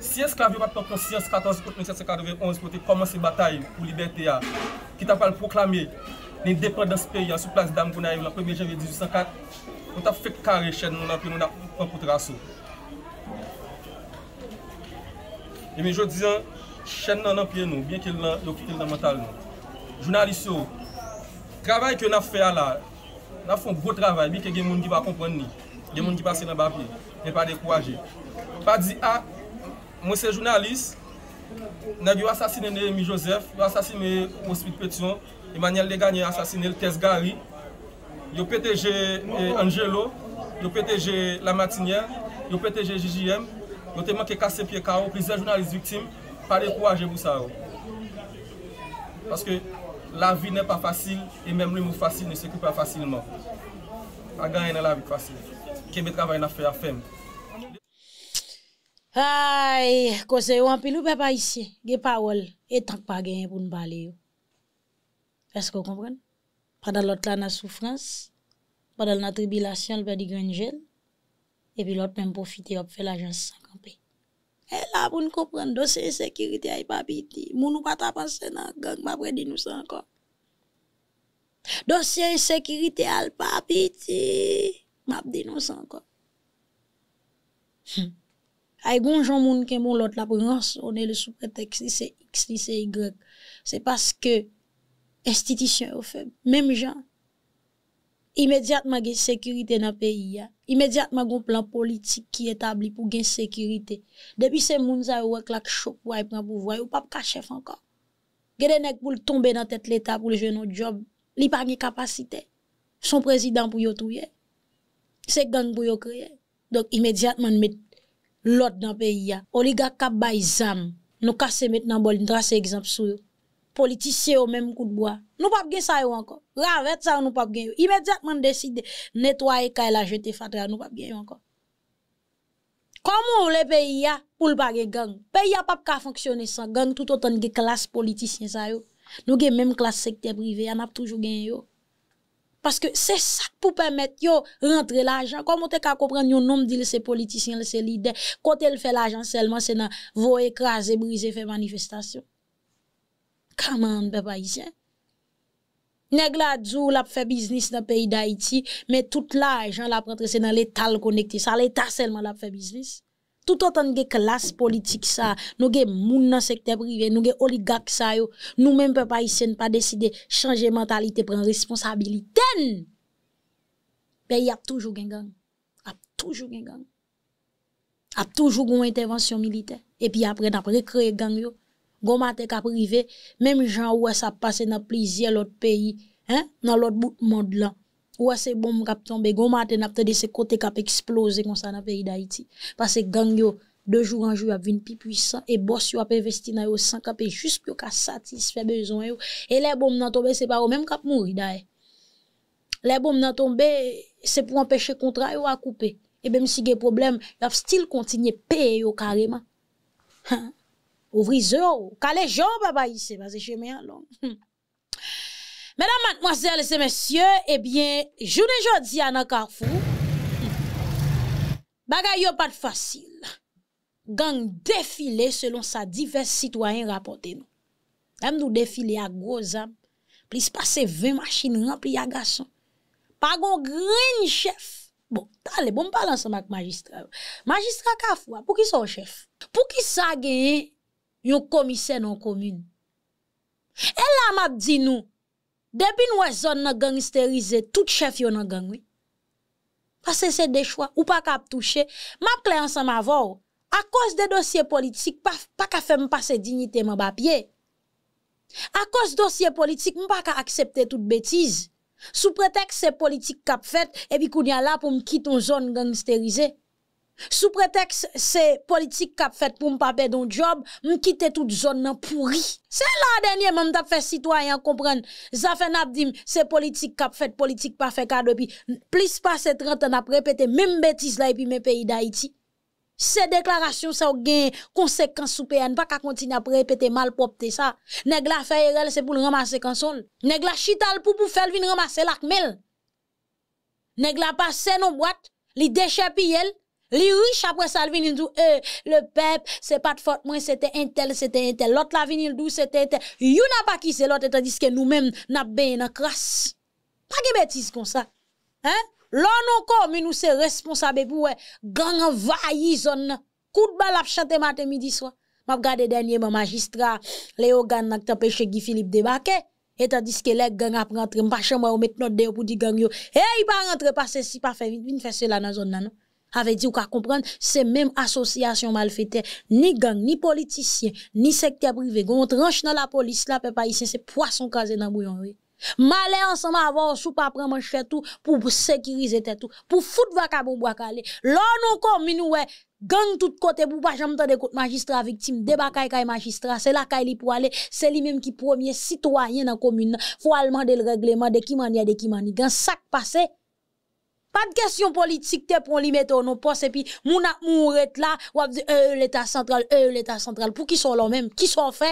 [SPEAKER 4] si esklavyo bat ton konsyans 14 kote 1791 kote komanse batay pou liberté ya, ki ta pal proklame nin depredans peyi an sou plas dam kouna yon la 1 janvye 1804, nou ta fek kare chen nou nan pi nou nan na pou traso. E men je di an, chen nan nan piye nou, bien ki kite nan mental nou. jounalist yo, travay ke nan fè ala, nap fon gwo travay, mi ke gen moun ki pa kompon ni, gen moun ki pase nan bapye, ne pa dekouaje. Pa di a, mwen se jounalist, nag yo asasine Nehemi Joseph, yo asasine Ospit Petion, Emmanuel Deganye asasine Tess Gary, yo PTG eh, Angelo, yo PTG La Matinière, yo PTG JJM, yo te manke kase pie ka ou, plizè jounalist viktim, pa dekouaje pou sa ou. Paske, la vi ne pa fasil, e menm li mou fasil, ne se kou pa fasilman. A ganyen la vi fasil. Keme travay na fe a fem.
[SPEAKER 1] Ay, kose yo anpil ou pe pa isye, ge pa wol, etank pa genye pou n'bale yo. Esko kompren? Padal lot la nan soufrans, padal nan tribilasyon, l pe di grenjel, epi lot men profite op fe la jans sankanpe. E la pou n'kompren, dosye sekirite ay pa biti, moun ou pata panse nan gang, ma pre di nou sankan. Dosye sekirite al pa biti, ma pre di nou sankan. Hmm. Ay gonjon moun ke moun lot la pou ransone le sou pretext li se x, li se y. Se paske estitisyon ou feb. Mem jan, imediatman gen sekurite nan peyi ya. Imediatman gon plan politik ki etabli pou gen sekurite. Depi se moun zay wak lak chok woy pran pou woy, ou pap ka chef anka. Gede nek pou l tombe nan tet l'Etat pou l jenon job, li pa gen kapasite. Son prezident pou yo touye. Se gang pou yo kreye. Dok imediatman met Lot nan peyi ya, oliga kap bay zam, nou kase met nan bol, ekzamp sou yo. Politisye yo menm kout boya, nou pap gen sa yo anko. Ravet sa yo nou pap gen yo. Imediatman deside netwaye kay la jete fatra, nou pap gen yo anko. Komo ou le peyi ya, pou l pa gen gang. Peyi ya pap ka fonksyone san, gang tout otan gen klas politisyen sa yo. Nou gen menm klas sekte prive, an ap toujou gen yo. Paske se sak pou pèmèt yo rentre l'ajan. Komo te ka kompren yon nom di lese politisyen, lese lider. Kote l fè l'ajan selman se nan vo ekraze, brise, fè manifestasyon. Kaman pe pa isyen. Neg la djou la fè biznis nan peyi da iti, me tout l'ajan la prentre se nan l'etal konekte. Sa l'etal selman la fè biznis. Tout an ge klas politik sa, nou ge moun nan sekte prive, nou ge oligak sa yo, nou menm pe pa isen pa deside chanje mentalite pren responsabiliten. Pe y ap toujou gen gang. Ap toujou gen gang. Ap toujou goun intervensyon milite. E pi apre nap rekre gang yo. Goun mate ka prive, menm jan wè sa pase nan plizye lot peyi, nan lot bout mod lan. Ou ase bom kap tombe, gomate napte de se kote kap eksplose kon sa na peyi da iti. Pase gang yo, de joun an joun ap vin pi pwisan, e bos yo ap investi na yo san kap e jist pyo ka satisfe bezon yo. E le bom nan tombe, se pa ou menm kap mouri da e. Le bom nan tombe, se pou empeshe kontra yo a koupe. E bem si ge problem, yo ap stil kontinye peye yo kareman. Ouvri zo, kale jo pa ba yise, pase cheme an lon. Mèdam matmoazèl se mèsyè, ebyen, jounè jò di an akarfou, bagay yo pat fasil. Gang defile selon sa divers sitwayen rapote nou. Dam nou defile a gozam, plis pase 20 machin rempli a gason. Pagon gren chef. Bon, talè, bon palan sa mak magistra. Magistra kafou, pou ki son chef? Pou ki sa genye yon komise non komune? E la map di nou, Depi nou e zon nan gangsterize, tout chef yo nan gangwi. Pase se de chwa, ou pa kap touche, map kle ansan ma vò. A kos de dosye politik, pa ka fe mpase dignite mba bapye. A kos dosye politik, mpa ka aksepte tout betiz. Sou pretek se politik kap fet, epi koun ya la pou mkite ton zon gangsterize. Sou preteks se politik kap fet pou m pape don job, m kite tout zon nan pouri. Se la denye m m tap fe sitwayan kompren, zafen ap dim se politik kap fet, politik pa fe kado epi, plis pa se 30 an ap repete, mim betis la epi me peyi da iti. Se deklarasyon sa ou gen konsekans sou peyan, pa ka kontine ap repete mal popte sa. Neg la feye rel se pou l ramase konsol. Neg la chital pou pou fel vin ramase lakmel. Neg la pase non boat, li el. Li riche apre sa l vinil dou, e, le pep, se pat fote mwen, se te entel, se te entel. Lot la vinil dou, se te entel. You na pa ki se lot etan diske nou men nap ben na kras. Pa ge betis kon sa. Hein? Lò nou kon, mi nou se responsabe pou we, gang vayi zon nan. Kout bal ap chante maten midi swa. Map gade denye mwen magistra, le yo gan nak tapeche Gifilip debake. Etan diske lek gang ap rentre, mpa chanmwa ou met not de yo pou di gang yo. E, yi pa rentre, pa se si, pa fe, vin fese la nan zon nan nou. Ave di ou ka kompren, se menm asosyasyon mal fete, ni gang, ni politisyen, ni sekte prive, goun tranche nan la polis la, pe pa isen se poason kaze nan bouyon we. Male ansama avon sou pa pran manche fetou pou sekirize tetou, pou fout vaka pou wakale. Lò nou gang tout kote pou pa jamta de kote magistra viktim, deba kay magistra, se la kay li pou ale, se li menm ki promye sitwayen nan komune, fwa alman del regleman, de ki mani a de ki mani, gan sak pase. Pa de kesyon politik te pon li meto nou pos epi moun ap moun ret la wap di e l'Etat Sentral, e l'Etat Sentral. Pou ki son lò mèm? Ki son fè?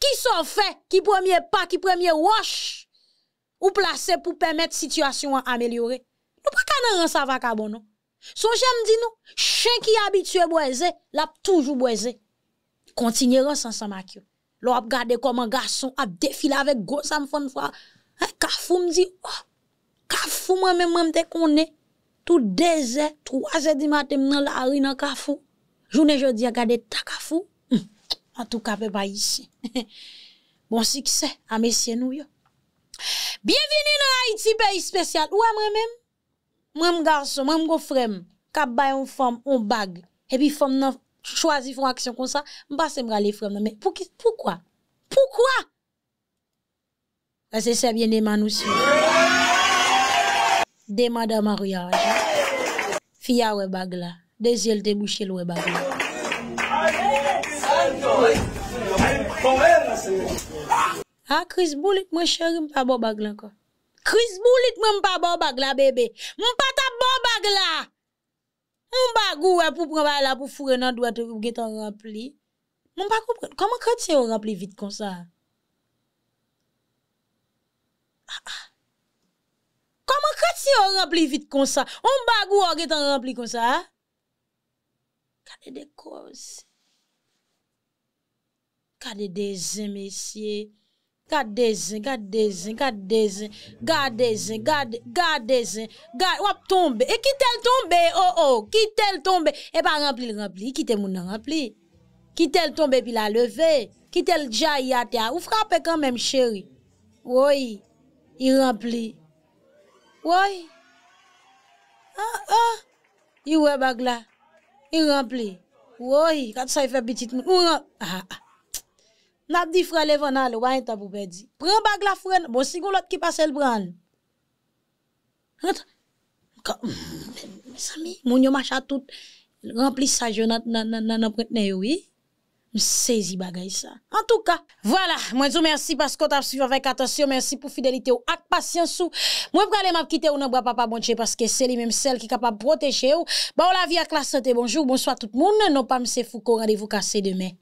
[SPEAKER 1] Ki son fè? Ki premye pa, ki premye wosh? Ou plase pou pèmèt situasyon an amelyore? Nou pa kanan ran sa va kabon nou? Son jèm di nou? Chen ki abitue boeze, lap toujou boeze. Kontinye ran san sa makyo. Lò ap gade koman gason ap defile avèk gòsam fon fwa. Kafou mdi, oh! Kafou mwen men mwen te konen, tout deze, troase di maten mnen la ari nan kafou. Jounen jodi a gade ta kafou, an tou kape pa isi. Bon sikse, a mesye nou yo. Bienveni nan Haiti, peyi spesyal. Ouwe mwen men, mwen m garso, mwen m go frem, kap bay un bag, epi fom nan chwazi fon aksyon kon sa, mba se m rale frem nan men. Poukwa? Poukwa? Se se bien eman ou si. demande en mariage. Fille à bagla. Deux yeux te bouché le bagla. Ah, Chris Boulit, mon chéri, m'pa bon bagla encore. Chris Boulit, m'pa bon bagla, bébé. M'pa ta bon bagla. M'pa goue pour prendre la pour fourrer dans droite pour get en rempli. M'pa comprendre. Comment chrétien rempli vite comme ça? Ah, ah. Koman kat si yo rempli vit kon sa? On bagou or getan rempli kon sa. Kade de koz. Kade de zin, mesye. Kade de zin, kade de zin, kade de zin. Kade de zin, kade de zin. Wap tombe. E ki tel tombe, oh oh. Ki tel tombe. Eh e pa rempli rempli. Ki Kite moun nan rempli. Kitel tombe pi la leve. Kitel dja yate a. Ou frape kan menm cheri. Woy. I rempli. Woy, ah, ah. an an, yi wè bag la, yi rempli. Woy, kat sa yi fe bitit moun, ou ran, ah, ha ha. Nap di fran levan al, wè yon tabou pe di. Pren bag la fran, bon si goun lot ki pase l bran. Mè hmm, sami, moun yo macha tout, rempli sa joun nan, nan, nan, nan prentne yoy. Sezi bagay sa. En tout ka, voilà. Mwen zo mersi paskot ap suiv avèk atasyon. Mersi pou fidelite ou ak pasyansou. Mwen pralè map kite ou nan bra papa bonche paske se li menm sel ki kapap proteche ou. Ba ou la vi ak la sante bonjou. Bonsoit tout moun. Non pa mse fouko. Radevou kase demè.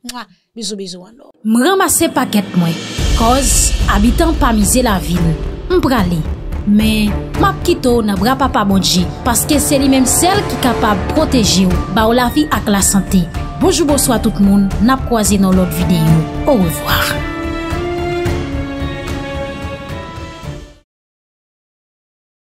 [SPEAKER 1] Bizou bizou an nou.
[SPEAKER 5] M ramase paket mwen. Koz, abitan pa mize la vil. M pralè. men map kito nan bra papa bodji, paske se li menm sel ki kapab proteji ou, ba ou la vi ak la sante. Bojou bojou a tout moun, nap kwa zi nan lot videyo. Ou revoar.